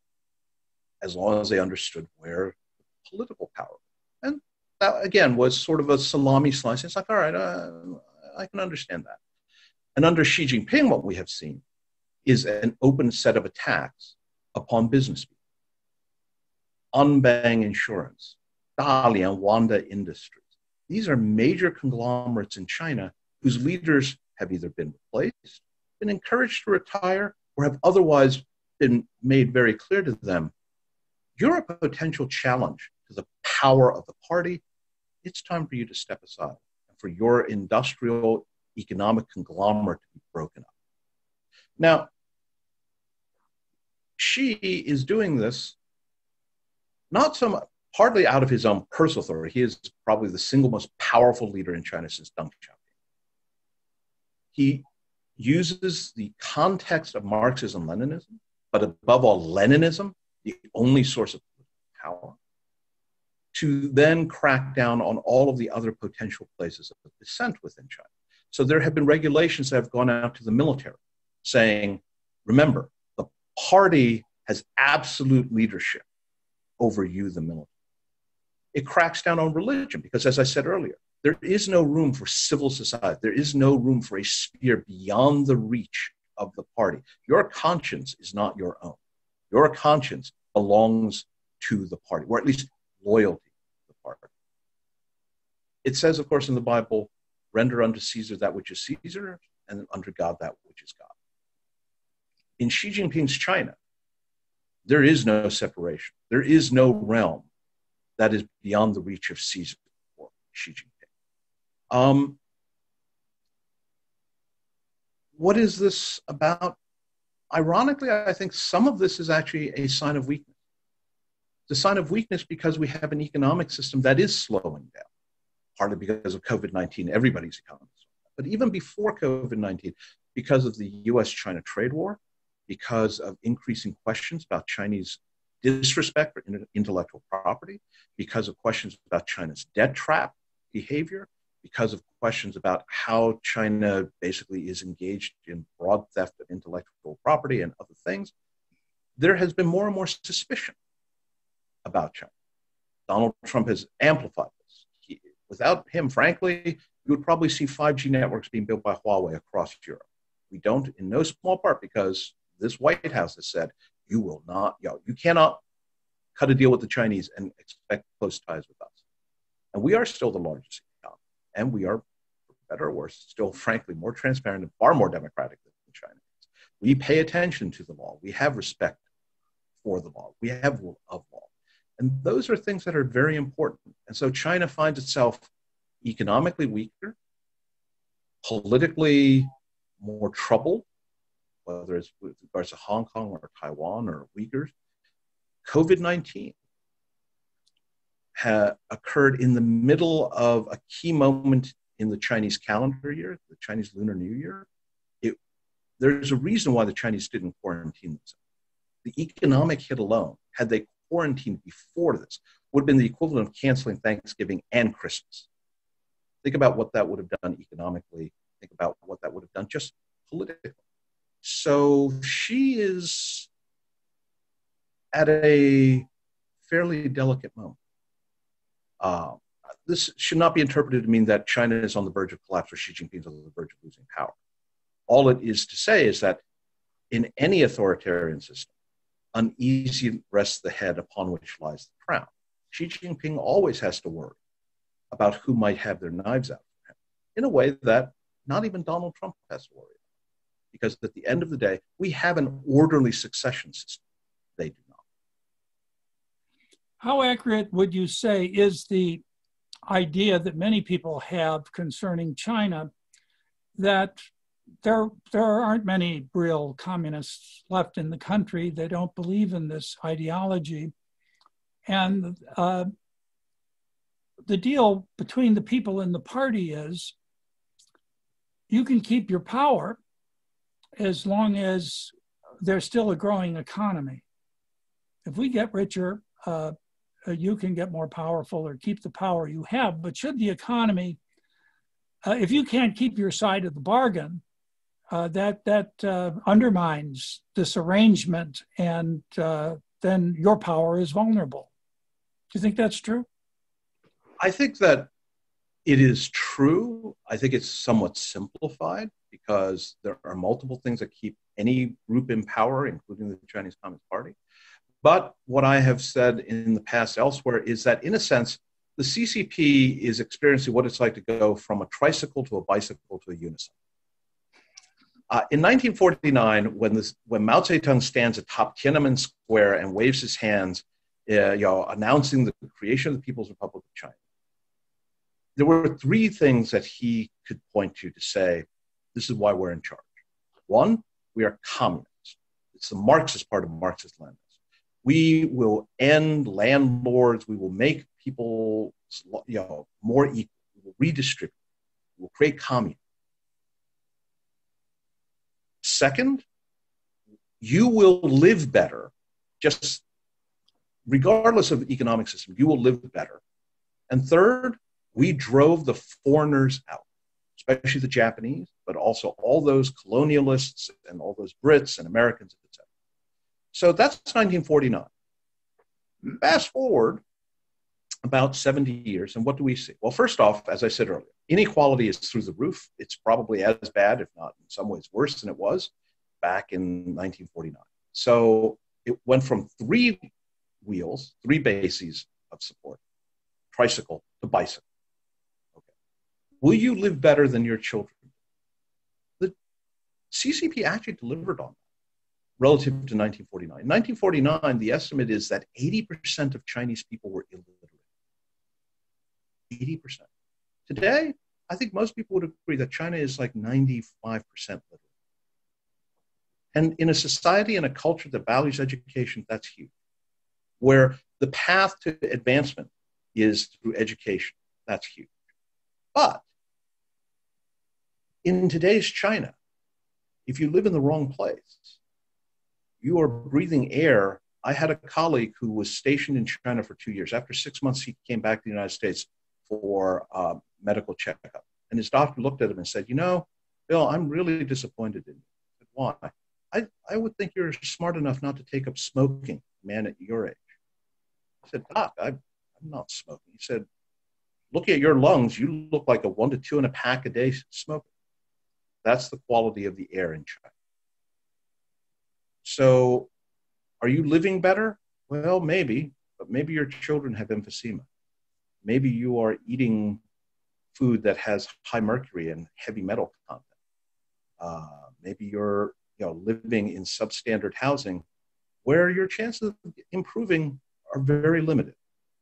as long as they understood where political power. And that, again, was sort of a salami slice. It's like, all right, uh, I can understand that. And under Xi Jinping, what we have seen is an open set of attacks upon business people. Anbang Insurance, Dalian Wanda Industries. These are major conglomerates in China whose leaders have either been replaced been encouraged to retire or have otherwise been made very clear to them you're a potential challenge to the power of the party. It's time for you to step aside and for your industrial economic conglomerate to be broken up. Now, Xi is doing this not so much, partly out of his own personal authority. He is probably the single most powerful leader in China since Deng Xiaoping. He uses the context of Marxism Leninism, but above all, Leninism, the only source of power, to then crack down on all of the other potential places of dissent within China. So there have been regulations that have gone out to the military saying, remember, the party has absolute leadership over you, the military. It cracks down on religion because, as I said earlier, there is no room for civil society. There is no room for a sphere beyond the reach of the party. Your conscience is not your own. Your conscience belongs to the party, or at least loyalty to the party. It says, of course, in the Bible, render unto Caesar that which is Caesar, and unto God that which is God. In Xi Jinping's China, there is no separation. There is no realm that is beyond the reach of Caesar or Xi Jinping. Um, what is this about? Ironically, I think some of this is actually a sign of weakness. A sign of weakness because we have an economic system that is slowing down, partly because of COVID 19, everybody's economy. But even before COVID 19, because of the US China trade war, because of increasing questions about Chinese disrespect for intellectual property, because of questions about China's debt trap behavior, because of questions about how China basically is engaged in broad theft of intellectual property and other things, there has been more and more suspicion about China. Donald Trump has amplified this. He, without him, frankly, you would probably see 5G networks being built by Huawei across Europe. We don't, in no small part, because this White House has said you will not, you, know, you cannot cut a deal with the Chinese and expect close ties with us. And we are still the largest economy, and we are, for better or worse, still frankly more transparent and far more democratic than China is. We pay attention to the law. We have respect for the law. We have rule of law. And those are things that are very important. And so China finds itself economically weaker, politically more troubled, whether it's with regards to Hong Kong or Taiwan or Uyghurs. COVID 19 ha- occurred in the middle of a key moment in the Chinese calendar year, the Chinese Lunar New Year. It, there's a reason why the Chinese didn't quarantine themselves. The economic hit alone, had they quarantined before this, would have been the equivalent of canceling Thanksgiving and Christmas. Think about what that would have done economically. Think about what that would have done just politically. So Xi is at a fairly delicate moment. Uh, this should not be interpreted to mean that China is on the verge of collapse or Xi Jinping is on the verge of losing power. All it is to say is that in any authoritarian system, uneasy rests the head upon which lies the crown. Xi Jinping always has to worry about who might have their knives out for him in a way that not even Donald Trump has to worry about. because at the end of the day, we have an orderly succession system. They do not. How accurate would you say is the idea that many people have concerning China that there there aren't many real communists left in the country. They don't believe in this ideology, and uh, the deal between the people in the party is you can keep your power as long as there's still a growing economy. If we get richer, uh, you can get more powerful or keep the power you have. But should the economy, uh, if you can't keep your side of the bargain, uh, that that uh, undermines this arrangement, and uh, then your power is vulnerable. Do you think that's true? I think that it is true. I think it's somewhat simplified because there are multiple things that keep any group in power, including the Chinese Communist Party. But what I have said in the past elsewhere is that, in a sense, the CCP is experiencing what it's like to go from a tricycle to a bicycle to a unicycle. Uh, in 1949, when, this, when Mao Zedong stands atop Tiananmen Square and waves his hands, uh, you know, announcing the creation of the People's Republic of China, there were three things that he could point to to say, this is why we're in charge. One, we are communists. It's the Marxist part of Marxist Leninism. We will end landlords. We will make people you know, more equal. We will redistribute. We will create communism. Second, you will live better, just regardless of the economic system, you will live better. And third, we drove the foreigners out, especially the Japanese, but also all those colonialists and all those Brits and Americans, etc. So that's 1949. Fast forward about 70 years, and what do we see? Well, first off, as I said earlier, inequality is through the roof. It's probably as bad, if not in some ways worse than it was back in 1949. So it went from three wheels, three bases of support, tricycle to bicycle. Okay. Will you live better than your children? The CCP actually delivered on that relative to 1949. In 1949, the estimate is that 80% of Chinese people were illiterate. 80%. Today, I think most people would agree that China is like 95% literate. And in a society and a culture that values education, that's huge. Where the path to advancement is through education, that's huge. But in today's China, if you live in the wrong place, you are breathing air. I had a colleague who was stationed in China for two years. After six months, he came back to the United States for a medical checkup. And his doctor looked at him and said, You know, Bill, I'm really disappointed in you. Said, Why? I, I would think you're smart enough not to take up smoking, man, at your age. I said, Doc, I, I'm not smoking. He said, Looking at your lungs, you look like a one to two and a pack a day smoker. That's the quality of the air in China. So, are you living better? Well, maybe, but maybe your children have emphysema. Maybe you are eating food that has high mercury and heavy metal content. Uh, maybe you're you know, living in substandard housing where your chances of improving are very limited.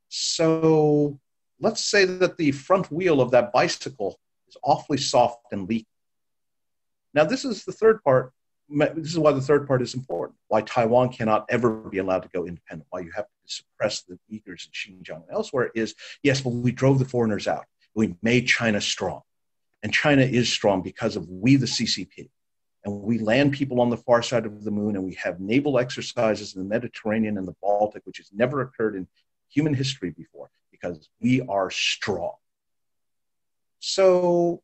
So let's say that the front wheel of that bicycle is awfully soft and leaky. Now, this is the third part. This is why the third part is important. Why Taiwan cannot ever be allowed to go independent. Why you have to suppress the Uyghurs in Xinjiang and elsewhere is yes, but we drove the foreigners out. We made China strong. And China is strong because of we, the CCP. And we land people on the far side of the moon, and we have naval exercises in the Mediterranean and the Baltic, which has never occurred in human history before because we are strong. So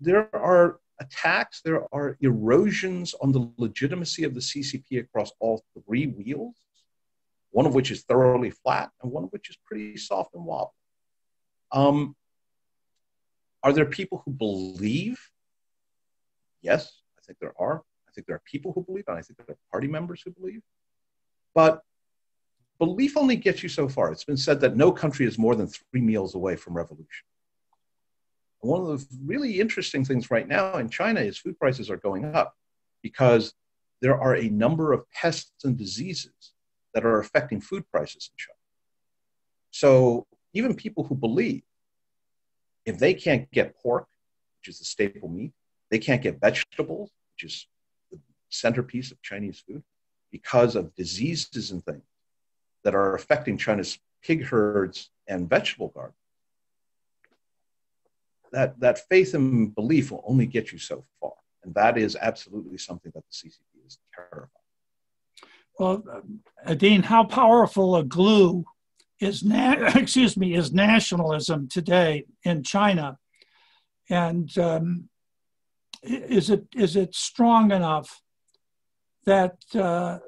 there are attacks, there are erosions on the legitimacy of the CCP across all three wheels, one of which is thoroughly flat and one of which is pretty soft and wobbly. Um, are there people who believe? Yes, I think there are. I think there are people who believe, and I think there are party members who believe. But belief only gets you so far. It's been said that no country is more than three meals away from revolution. One of the really interesting things right now in China is food prices are going up. because there are a number of pests and diseases that are affecting food prices in China. So even people who believe if they can't get pork, which is the staple meat, they can't get vegetables, which is the centerpiece of Chinese food, because of diseases and things that are affecting China's pig herds and vegetable gardens. That, that faith and belief will only get you so far. And that is absolutely something that the CCP is terrified. Well, Adine, how powerful a glue is na- excuse me is nationalism today in China, and um, is it is it strong enough that uh,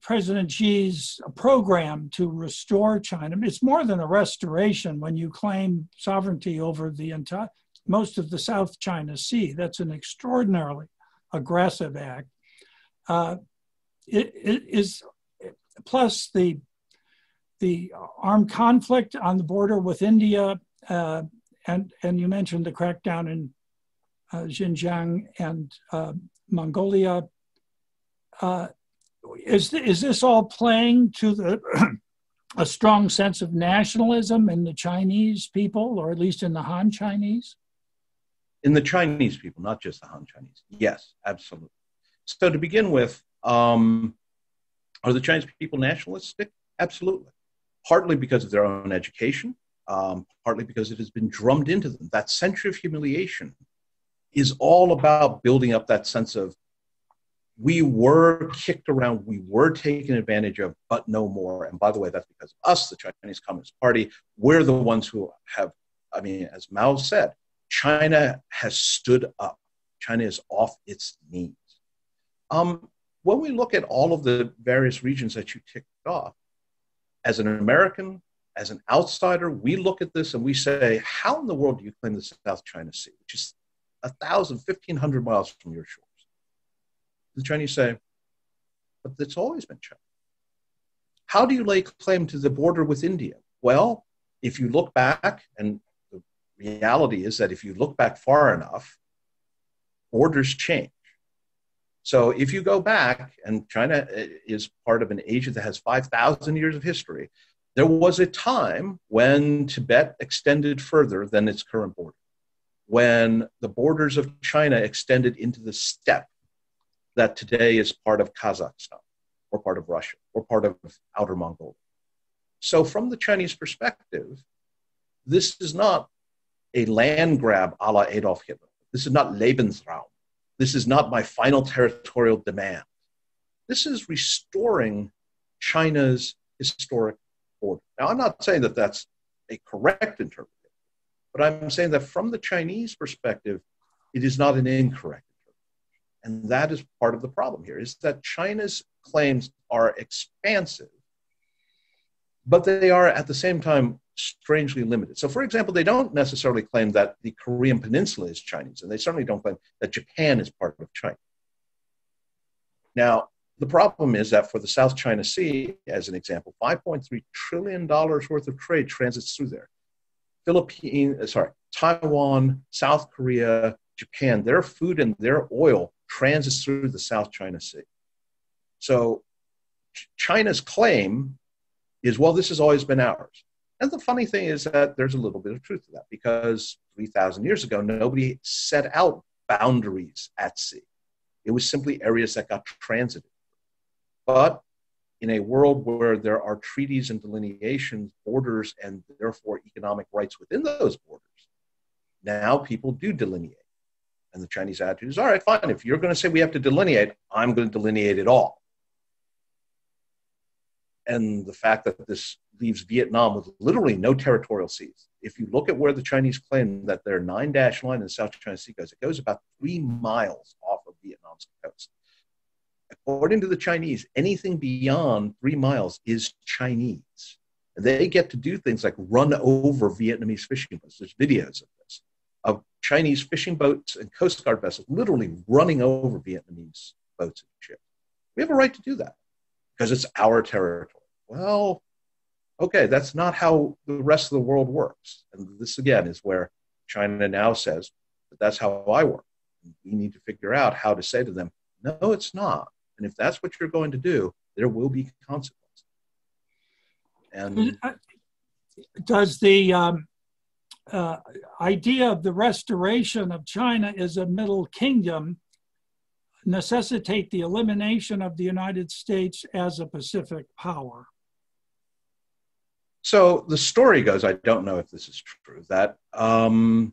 President Xi's program to restore China? It's more than a restoration when you claim sovereignty over the entire most of the South China Sea. That's an extraordinarily aggressive act. Uh, it, it is plus the the armed conflict on the border with India, uh, and and you mentioned the crackdown in uh, Xinjiang and uh, Mongolia. Uh, is is this all playing to the a strong sense of nationalism in the Chinese people, or at least in the Han Chinese? In the Chinese people, not just the Han Chinese. Yes, absolutely. So to begin with, um, are the Chinese people nationalistic? Absolutely partly because of their own education, um, partly because it has been drummed into them. That century of humiliation is all about building up that sense of we were kicked around, we were taken advantage of, but no more. And by the way, that's because of us, the Chinese Communist Party. We're the ones who have, I mean, as Mao said, China has stood up. China is off its knees. Um, when we look at all of the various regions that you ticked off, as an American, as an outsider, we look at this and we say, how in the world do you claim the South China Sea, which is a thousand, fifteen hundred miles from your shores? The Chinese say, but it's always been China. How do you lay claim to the border with India? Well, if you look back, and the reality is that if you look back far enough, borders change. So if you go back, and China eh, is part of an Asia that has 5,000 years of history, there was a time when Tibet extended further than its current border, when the borders of China extended into the steppe that today is part of Kazakhstan, or part of Russia, or part of Outer Mongolia. So, from the Chinese perspective, this is not a land grab a la Adolf Hitler. This is not Lebensraum. This is not my final territorial demand. This is restoring China's historic border. Now, I'm not saying that that's a correct interpretation, but I'm saying that from the Chinese perspective, it is not an incorrect. And that is part of the problem here, is that China's claims are expansive, but they are at the same time strangely limited. So, for example, they don't necessarily claim that the Korean Peninsula is Chinese, and they certainly don't claim that Japan is part of China. Now, the problem is that for the South China Sea, as an example, $5.3 trillion worth of trade transits through there. Philippines, uh, sorry, Taiwan, South Korea, Japan, their food and their oil transits through the South China Sea. So China's claim is, well, this has always been ours. And the funny thing is that there's a little bit of truth to that because 3,000 years ago, nobody set out boundaries at sea. It was simply areas that got transited. But in a world where there are treaties and delineations, borders, and therefore economic rights within those borders, now people do delineate. And the Chinese attitude is all right, fine. If you're going to say we have to delineate, I'm going to delineate it all. And the fact that this leaves Vietnam with literally no territorial seas. If you look at where the Chinese claim that their nine dash line in the South China Sea goes, it goes about three miles off of Vietnam's coast. According to the Chinese, anything beyond three miles is Chinese. And they get to do things like run over Vietnamese fishing boats. There's videos of this, of Chinese fishing boats and Coast Guard vessels literally running over Vietnamese boats and ships. We have a right to do that because it's our territory. Well, okay, that's not how the rest of the world works. And this again is where China now says that that's how I work. We need to figure out how to say to them, No, it's not. And if that's what you're going to do, there will be consequences. And does the um, uh, idea of the restoration of China as a middle kingdom necessitate the elimination of the United States as a Pacific power? So the story goes, I don't know if this is true, that um,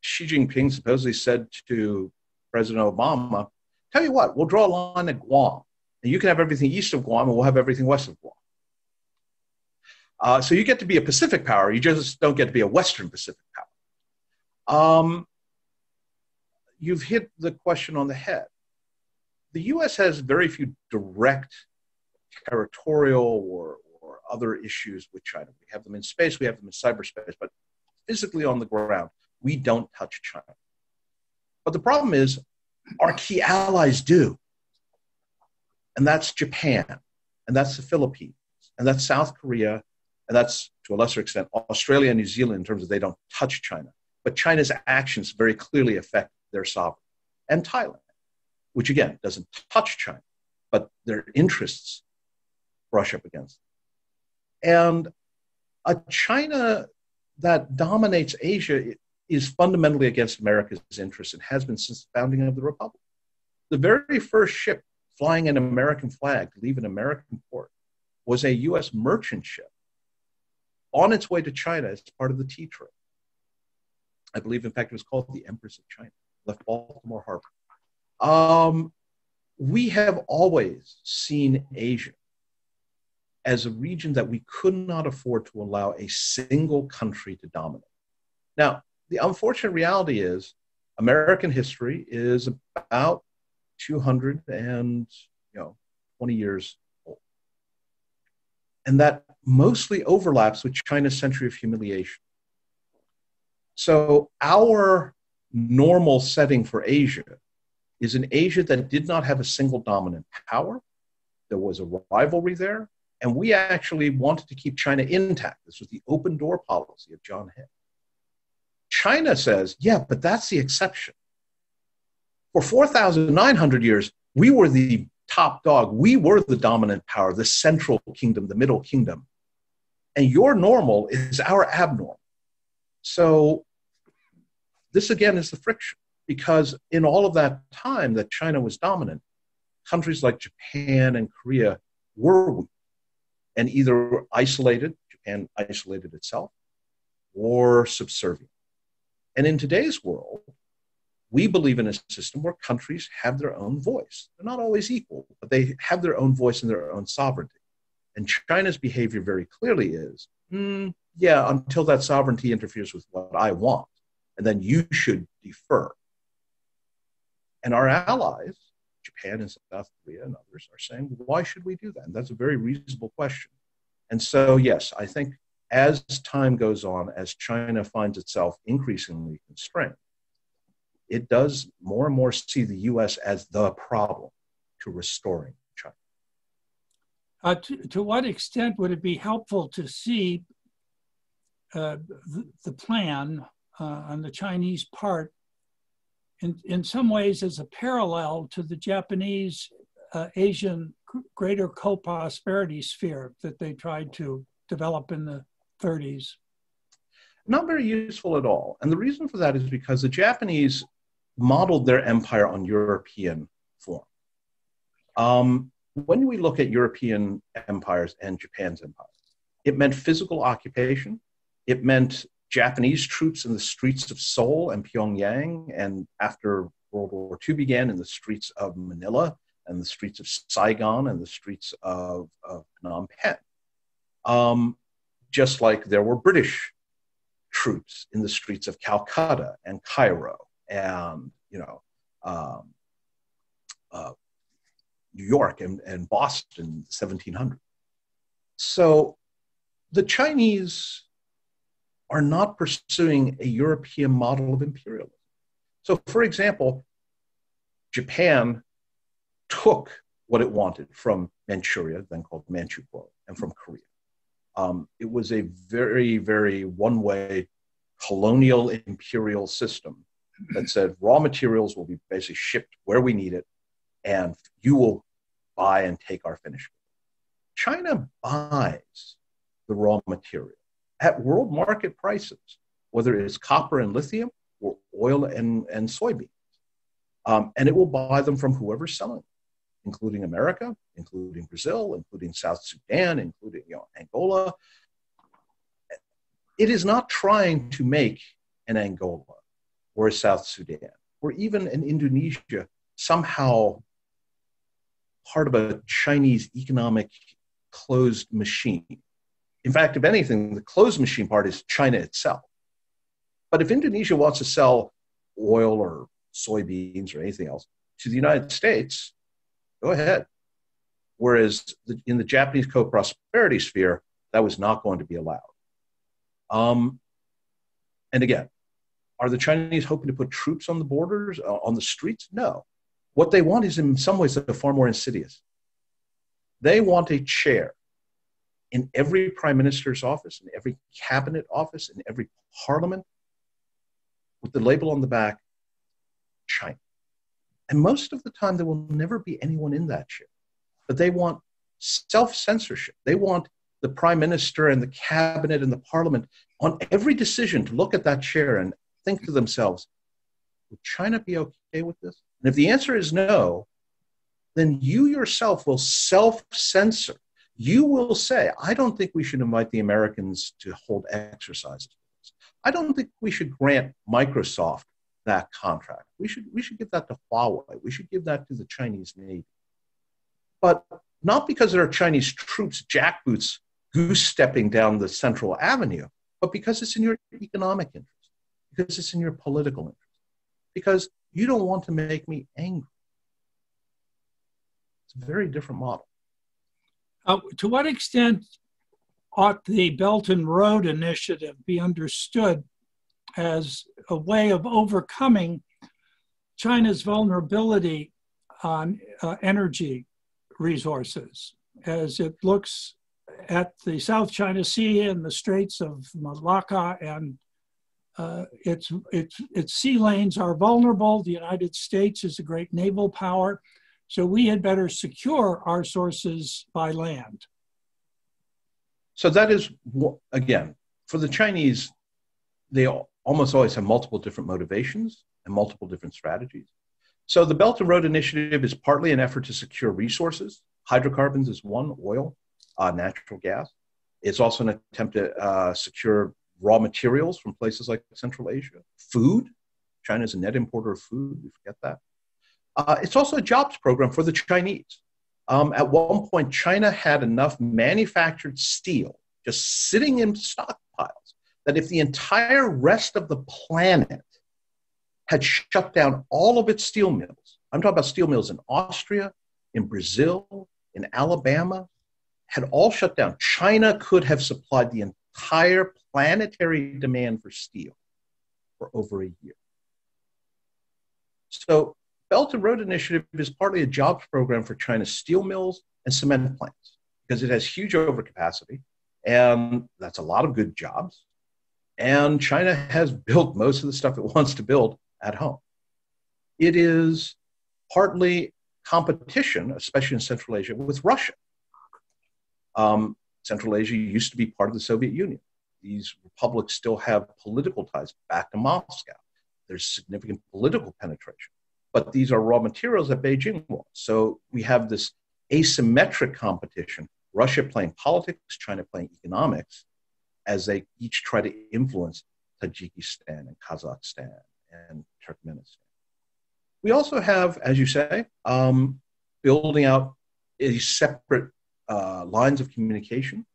Xi Jinping supposedly said to President Obama, Tell you what, we'll draw a line at Guam, and you can have everything east of Guam, and we'll have everything west of Guam. Uh, so you get to be a Pacific power, you just don't get to be a Western Pacific power. Um, you've hit the question on the head. The US has very few direct territorial or, or other issues with China. We have them in space, we have them in cyberspace, but physically on the ground, we don't touch China. But the problem is, our key allies do. And that's Japan, and that's the Philippines, and that's South Korea, and that's to a lesser extent Australia and New Zealand in terms of they don't touch China. But China's actions very clearly affect their sovereignty. And Thailand, which again doesn't touch China, but their interests brush up against them. And a China that dominates Asia is fundamentally against America's interests and has been since the founding of the Republic. The very first ship flying an American flag to leave an American port was a U.S. merchant ship on its way to China as part of the tea trade. I believe, in fact, it was called the Empress of China, left Baltimore Harbor. Um, we have always seen Asia as a region that we could not afford to allow a single country to dominate. Now, the unfortunate reality is American history is about 200 and you know 20 years and that mostly overlaps with China's century of humiliation. So, our normal setting for Asia is an Asia that did not have a single dominant power. There was a rivalry there, and we actually wanted to keep China intact. This was the open door policy of John Hay. China says, yeah, but that's the exception. For 4,900 years, we were the top dog. We were the dominant power, the central kingdom, the middle kingdom. And your normal is our abnormal. So, this again is the friction because in all of that time that China was dominant, countries like Japan and Korea were weak and either isolated, Japan isolated itself, or subservient. And in today's world, we believe in a system where countries have their own voice. They're not always equal, but they have their own voice and their own sovereignty. And China's behavior very clearly is mm, yeah, until that sovereignty interferes with what I want, and then you should defer. And our allies, Japan and South Korea and others, are saying, why should we do that? And that's a very reasonable question. And so, yes, I think as time goes on, as China finds itself increasingly constrained, it does more and more see the US as the problem to restoring China. Uh, to, to, what extent would it be helpful to see uh, the, the, plan uh, on the Chinese part in, in some ways as a parallel to the Japanese uh, Asian greater co prosperity sphere that they tried to develop in the 30s? Not very useful at all. And the reason for that is because the Japanese modeled their empire on European form. Um, when we look at European empires and Japan's empire, it meant physical occupation. It meant Japanese troops in the streets of Seoul and Pyongyang, and after World War II began, in the streets of Manila and the streets of Saigon and the streets of, of Phnom Penh. Um, just like there were British troops in the streets of Calcutta and Cairo and you know um, uh, New York and, and Boston 1700. So the Chinese are not pursuing a European model of imperialism. So, for example, Japan took what it wanted from Manchuria, then called Manchukuo, and from Korea. Um, it was a very, very one way colonial imperial system that said raw materials will be basically shipped where we need it and you will buy and take our finished goods. China buys the raw material at world market prices, whether it's copper and lithium or oil and, and soybeans. Um, and it will buy them from whoever's selling, including America, including Brazil, including South Sudan, including you know, Angola. It is not trying to make an Angola or South Sudan or even an Indonesia somehow part of a Chinese economic closed machine. In fact, if anything, the closed machine part is China itself. But if Indonesia wants to sell oil or soybeans or anything else to the United States, go ahead. Whereas in the Japanese co prosperity sphere, that was not going to be allowed. Um, and again, are the Chinese hoping to put troops on the borders, uh, on the streets? No. What they want is, in some ways, far more insidious. They want a chair in every prime minister's office, in every cabinet office, in every parliament, with the label on the back China. And most of the time, there will never be anyone in that chair. But they want self censorship. They want the prime minister and the cabinet and the parliament on every decision to look at that chair and think to themselves, would China be okay with this? And if the answer is no, then you yourself will self censor. You will say, I don't think we should invite the Americans to hold exercises. I don't think we should grant Microsoft that contract. We should, we should give that to Huawei. We should give that to the Chinese Navy. But not because there are Chinese troops jackboots goose stepping down the Central Avenue, but because it's in your economic interest, because it's in your political interest, because you don't want to make me angry. It's a very different model. Uh, to what extent ought the Belt and Road Initiative be understood as a way of overcoming China's vulnerability on uh, energy resources as it looks at the South China Sea and the Straits of Malacca and uh, its, its, its sea lanes are vulnerable. The United States is a great naval power, so we had better secure our sources by land. So that is, again, for the Chinese, they almost always have multiple different motivations and multiple different strategies. So the Belt and Road Initiative is partly an effort to secure resources. Hydrocarbons is one, oil, uh, natural gas. It's also an attempt to uh, secure raw materials from places like Central Asia, food. China is a net importer of food, we forget that. Uh, it's also a jobs program for the Chinese. Um, at one point, China had enough manufactured steel just sitting in stockpiles that if the entire rest of the planet had shut down all of its steel mills, I'm talking about steel mills in Austria, in Brazil, in Alabama, had all shut down. China could have supplied the entire planetary demand for steel for over a year. So, Belt and Road Initiative is partly a jobs program for China's steel mills and cement plants because it has huge overcapacity, and that's a lot of good jobs. And China has built most of the stuff it wants to build at home. It is partly competition, especially in Central Asia, with Russia. Um, Central Asia used to be part of the Soviet Union. These republics still have political ties back to Moscow. There's significant political penetration. But these are raw materials that Beijing wants. So we have this asymmetric competition Russia playing politics, China playing economics, as they each try to influence Tajikistan and Kazakhstan and Turkmenistan. We also have, as you say, um, building out a separate uh, lines of communication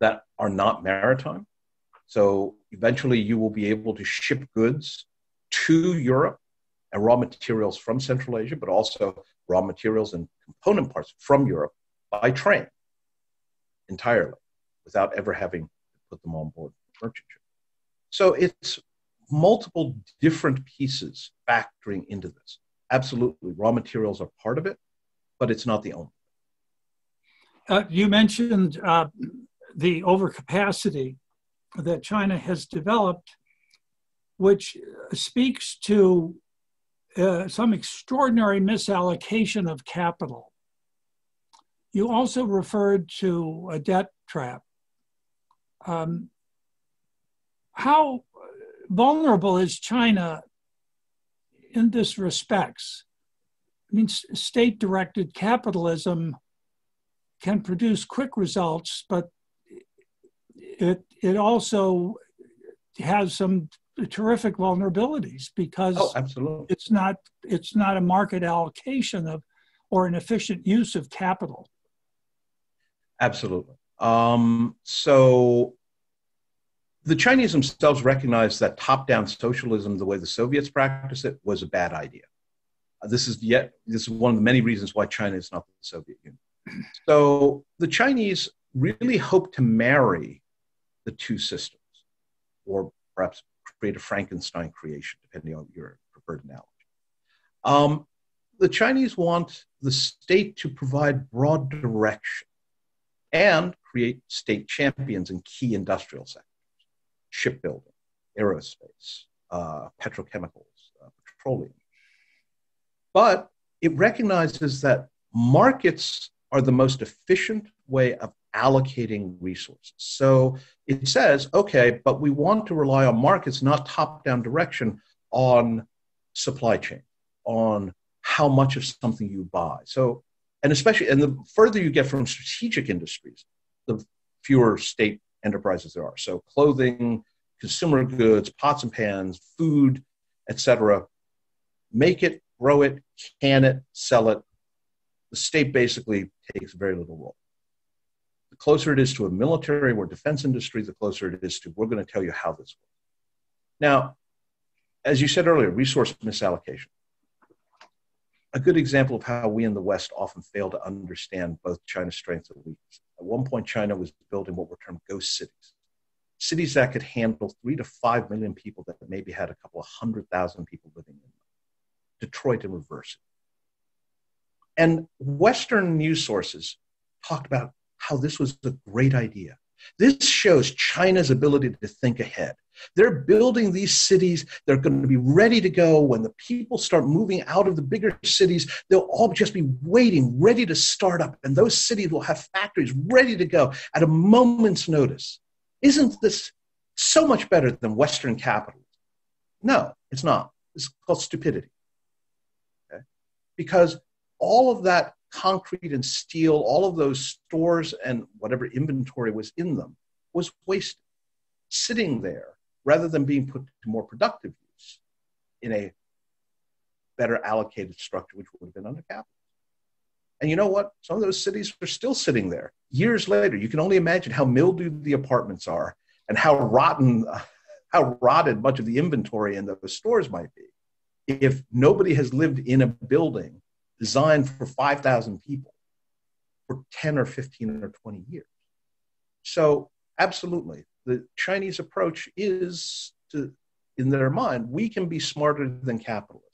that are not maritime. So eventually you will be able to ship goods to Europe and raw materials from Central Asia, but also raw materials and component parts from Europe by train entirely without ever having to put them on board merchant ship. So it's multiple different pieces factoring into this. Absolutely, raw materials are part of it, but it's not the only. Uh, you mentioned uh, the overcapacity that China has developed, which speaks to uh, some extraordinary misallocation of capital. You also referred to a debt trap. Um, how vulnerable is China in this respects? I mean, state directed capitalism can produce quick results, but it, it also has some terrific vulnerabilities because oh, absolutely. it's not it's not a market allocation of or an efficient use of capital. Absolutely. Um, so the Chinese themselves recognized that top-down socialism, the way the Soviets practiced it, was a bad idea. This is yet this is one of the many reasons why China is not the Soviet Union. So the Chinese really hope to marry the two systems, or perhaps create a Frankenstein creation, depending on your preferred analogy. Um, the Chinese want the state to provide broad direction and create state champions in key industrial sectors, shipbuilding, aerospace, uh, petrochemicals, uh, petroleum. But it recognizes that markets are the most efficient way of allocating resources. So it says, okay, but we want to rely on markets, not top down direction on supply chain, on how much of something you buy. So, and especially, and the further you get from strategic industries, the fewer state enterprises there are. So, clothing, consumer goods, pots and pans, food, etc. Make it, grow it, can it, sell it. The state basically takes very little role The closer it is to a military or defense industry, the closer it is to we're going to tell you how this works. Now, as you said earlier, resource misallocation. A good example of how we in the West often fail to understand both China's strengths and weaknesses. At one point, China was building what were termed ghost cities, cities that could handle three to five million people that maybe had a couple of hundred thousand people living in them. Detroit in reverse. And Western news sources talked about how this was a great idea. This shows China's ability to think ahead. They're building these cities. They're going to be ready to go when the people start moving out of the bigger cities. They'll all just be waiting, ready to start up. And those cities will have factories ready to go at a moment's notice. Isn't this so much better than Western capitalism? No, it's not. It's called stupidity. Okay? Because all of that concrete and steel, all of those stores and whatever inventory was in them was wasted, sitting there rather than being put to more productive use in a better allocated structure, which would have been under capital. And you know what? Some of those cities are still sitting there years later. You can only imagine how mildewed the apartments are and how rotten, how rotted much of the inventory in those stores might be. If nobody has lived in a building designed for 5,000 people for 10 or 15 or 20 years. So, absolutely, the Chinese approach is to, in their mind, we can be smarter than capitalism.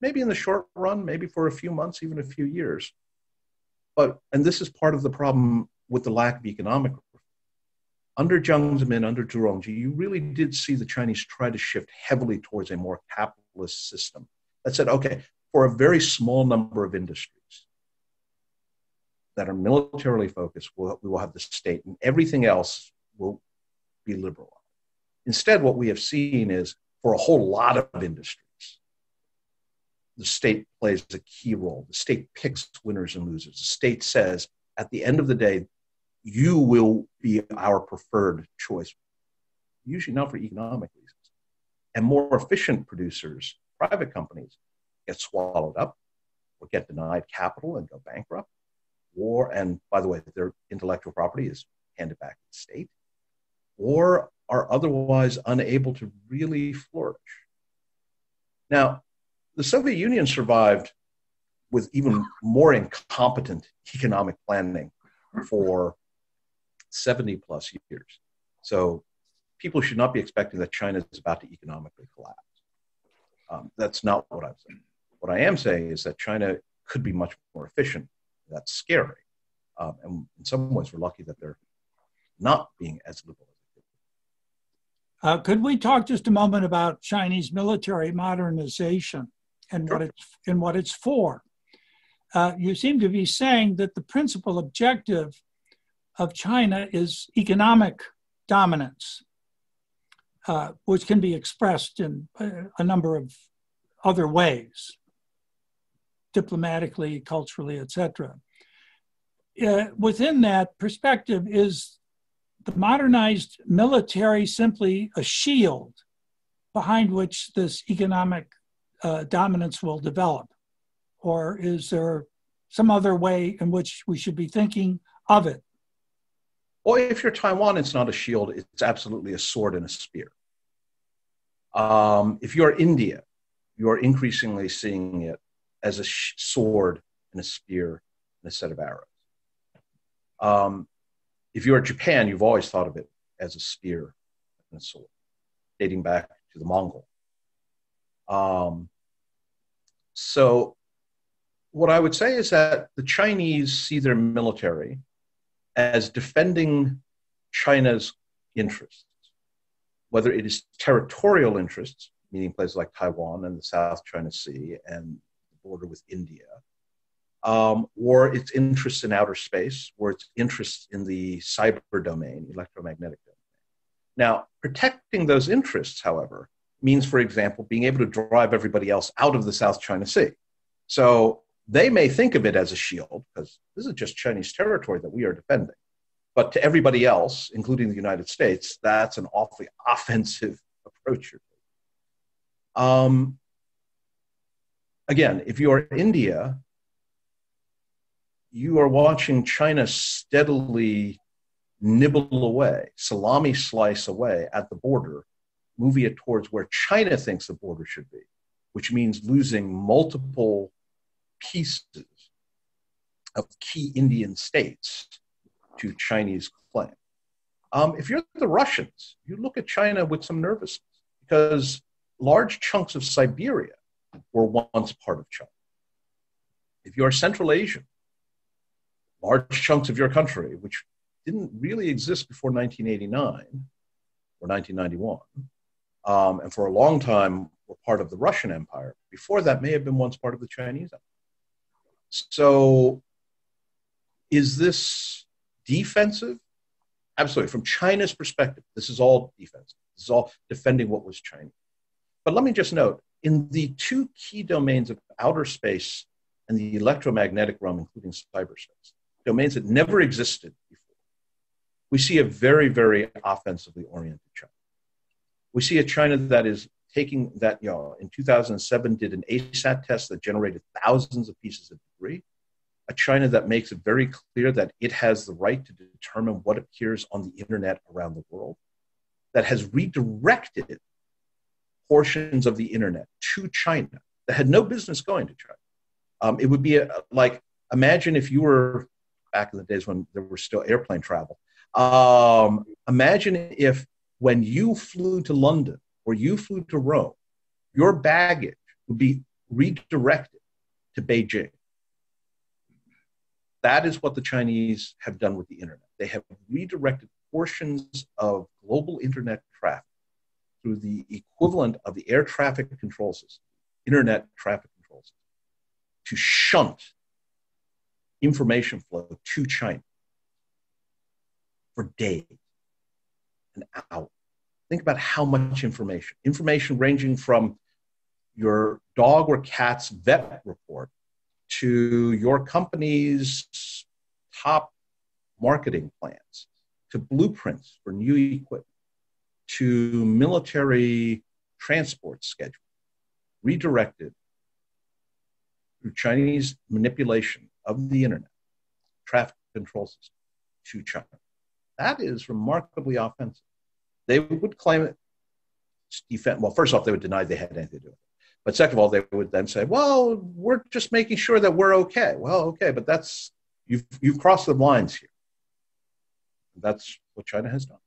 Maybe in the short run, maybe for a few months, even a few years. But, and this is part of the problem with the lack of economic under Jiang Zemin, under Zhu Rongji, you really did see the Chinese try to shift heavily towards a more capitalist system that said, okay, for a very small number of industries that are militarily focused, we'll, we will have the state, and everything else will be liberal. Instead, what we have seen is for a whole lot of industries, the state plays a key role. The state picks winners and losers. The state says, at the end of the day, you will be our preferred choice, usually not for economic reasons. And more efficient producers, private companies, get swallowed up or get denied capital and go bankrupt. Or, and by the way, their intellectual property is handed back to the state, or are otherwise unable to really flourish. Now, the Soviet Union survived with even more incompetent economic planning for 70 plus years. So people should not be expecting that China is about to economically collapse. Um, that's not what I'm saying. What I am saying is that China could be much more efficient. That's scary. Um, and in some ways, we're lucky that they're not being as liberal could. Uh, could we talk just a moment about Chinese military modernization and sure. what it's and what it's for? Uh, you seem to be saying that the principal objective of China is economic dominance, uh, which can be expressed in a, a number of other ways, diplomatically, culturally, etc. Uh, within that perspective, is the modernized military simply a shield behind which this economic uh, dominance will develop? Or is there some other way in which we should be thinking of it? Well, if you're Taiwan, it's not a shield, it's absolutely a sword and a spear. Um, if you're India, you're increasingly seeing it as a sh- sword and a spear and a set of arrows. Um, if you're at Japan, you've always thought of it as a spear and a sword, dating back to the Mongol. Um, so, what I would say is that the Chinese see their military as defending China's interests, whether it is territorial interests, meaning places like Taiwan and the South China Sea and border with India, um, or its interests in outer space, or its interests in the cyber domain, electromagnetic domain. Now, protecting those interests, however, means, for example, being able to drive everybody else out of the South China Sea. So they may think of it as a shield, because this is just Chinese territory that we are defending. But to everybody else, including the United States, that's an awfully offensive approach. Um, again, if you are India, you are watching China steadily nibble away, salami slice away at the border, moving it towards where China thinks the border should be, which means losing multiple pieces of key Indian states to Chinese claim. Um, if you're the Russians, you look at China with some nervousness because large chunks of Siberia were once part of China. If you're Central Asian, large chunks of your country, which didn't really exist before 1989 or 1991, um, and for a long time were part of the Russian Empire. Before that, may have been once part of the Chinese Empire. So, is this defensive? Absolutely. From China's perspective, this is all defensive. This is all defending what was Chinese. But let me just note in the two key domains of outer space and the electromagnetic realm, including cyberspace, domains that never existed before. We see a very, very offensively oriented China. We see a China that is taking that, you know, in 2007 did an ASAT test that generated thousands of pieces of debris. A China that makes it very clear that it has the right to determine what appears on the internet around the world, that has redirected portions of the internet to China that had no business going to China. Um, it would be a, like imagine if you were back in the days when there was still airplane travel. Um, imagine if when you flew to London or you flew to Rome, your baggage would be redirected to Beijing. That is what the Chinese have done with the internet. They have redirected portions of global internet traffic through the equivalent of the air traffic control system, internet traffic control system, to shunt information flow to China for days and hours. Think about how much information. Information ranging from your dog or cat's vet report to your company's top marketing plans to blueprints for new equipment to military transport schedule redirected through Chinese manipulation of the internet, traffic control system to China. That is remarkably offensive. They would claim it defend. Well, first off, they would deny they had anything to do with it. But second of all, they would then say, "Well, we're just making sure that we're okay." Well, okay, but that's you've you've crossed the lines here. That's what China has done.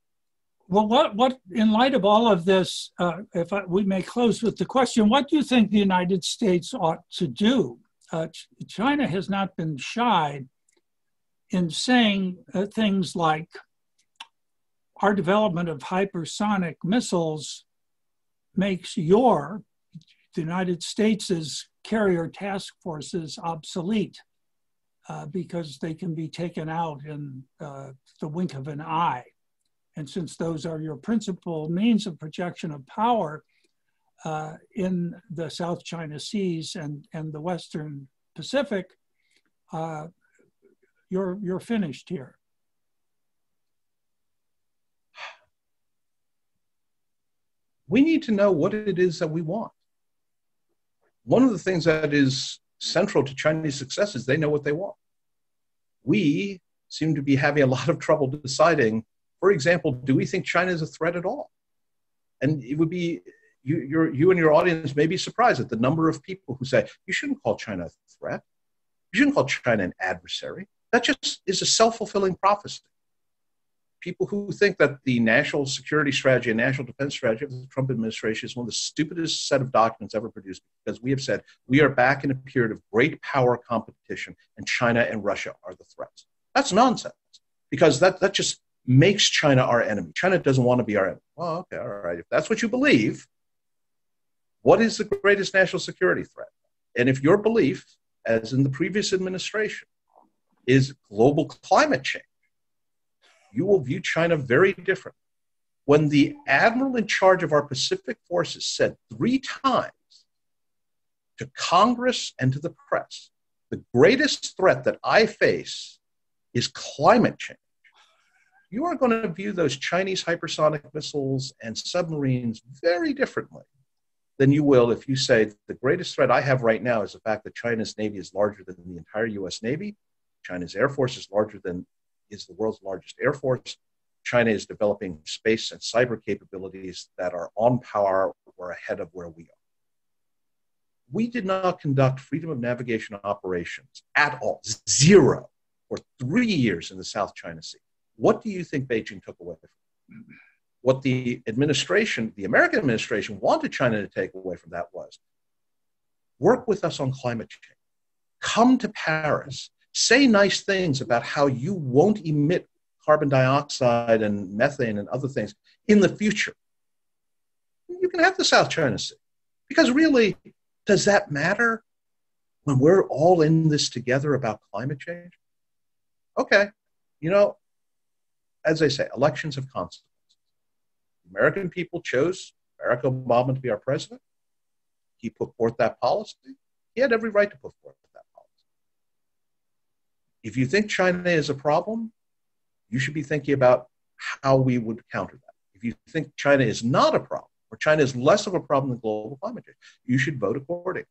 Well, what what in light of all of this, uh, if I, we may close with the question, what do you think the United States ought to do uh, China has not been shy in saying uh, things like our development of hypersonic missiles makes your the United States' carrier task forces obsolete uh, because they can be taken out in uh, the wink of an eye. And since those are your principal means of projection of power uh, in the South China Seas and, and the Western Pacific, uh, you're, you're finished here. We need to know what it is that we want. One of the things that is central to Chinese success is they know what they want. We seem to be having a lot of trouble deciding, for example, do we think China is a threat at all? And it would be, you, you and your audience may be surprised at the number of people who say, you shouldn't call China a threat. You shouldn't call China an adversary. That just is a self fulfilling prophecy. People who think that the national security strategy and national defense strategy of the Trump administration is one of the stupidest set of documents ever produced because we have said we are back in a period of great power competition and China and Russia are the threats. That's nonsense because that, that just makes China our enemy. China doesn't want to be our enemy. Well, okay, all right. If that's what you believe, what is the greatest national security threat? And if your belief, as in the previous administration, is global climate change, you will view China very differently. When the admiral in charge of our Pacific forces said three times to Congress and to the press, the greatest threat that I face is climate change. You are going to view those Chinese hypersonic missiles and submarines very differently than you will if you say the greatest threat I have right now is the fact that China's Navy is larger than the entire US Navy. China's Air Force is larger than is the world's largest air force. China is developing space and cyber capabilities that are on par or ahead of where we are. We did not conduct freedom of navigation operations at all, zero, for three years in the South China Sea. What do you think Beijing took away from What the administration, the American administration, wanted China to take away from that was work with us on climate change. Come to Paris say nice things about how you won't emit carbon dioxide and methane and other things in the future. You can have the South China Sea. Because really, does that matter when we're all in this together about climate change? Okay, you know, as I say, elections have consequences. American people chose Barack Obama to be our president. He put forth that policy. He had every right to put forth that policy. if you think China is a problem, you should be thinking about how we would counter that. If you think China is not a problem, or China is less of a problem than global climate change, you should vote accordingly.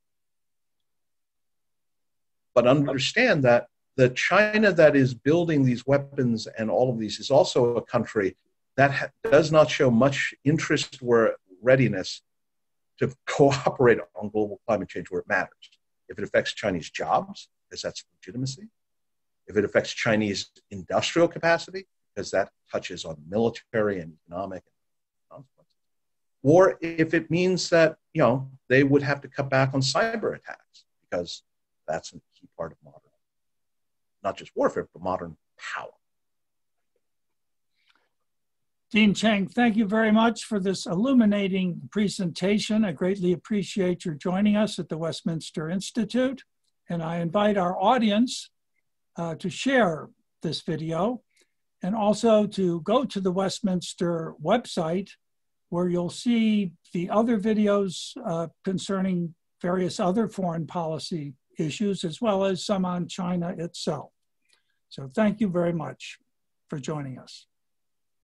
But understand that the China that is building these weapons and all of these is also a country that ha- does not show much interest or readiness to cooperate on global climate change where it matters. If it affects Chinese jobs, because that's legitimacy, if it affects Chinese industrial capacity, because that touches on military and economic consequences, or if it means that you know they would have to cut back on cyber attacks because that's a key part of modern, not just warfare, but modern power. Dean Cheng, thank you very much for this illuminating presentation. I greatly appreciate your joining us at the Westminster Institute. And I invite our audience uh, to share this video and also to go to the Westminster website where you'll see the other videos uh, concerning various other foreign policy issues as well as some on China itself. So thank you very much for joining us.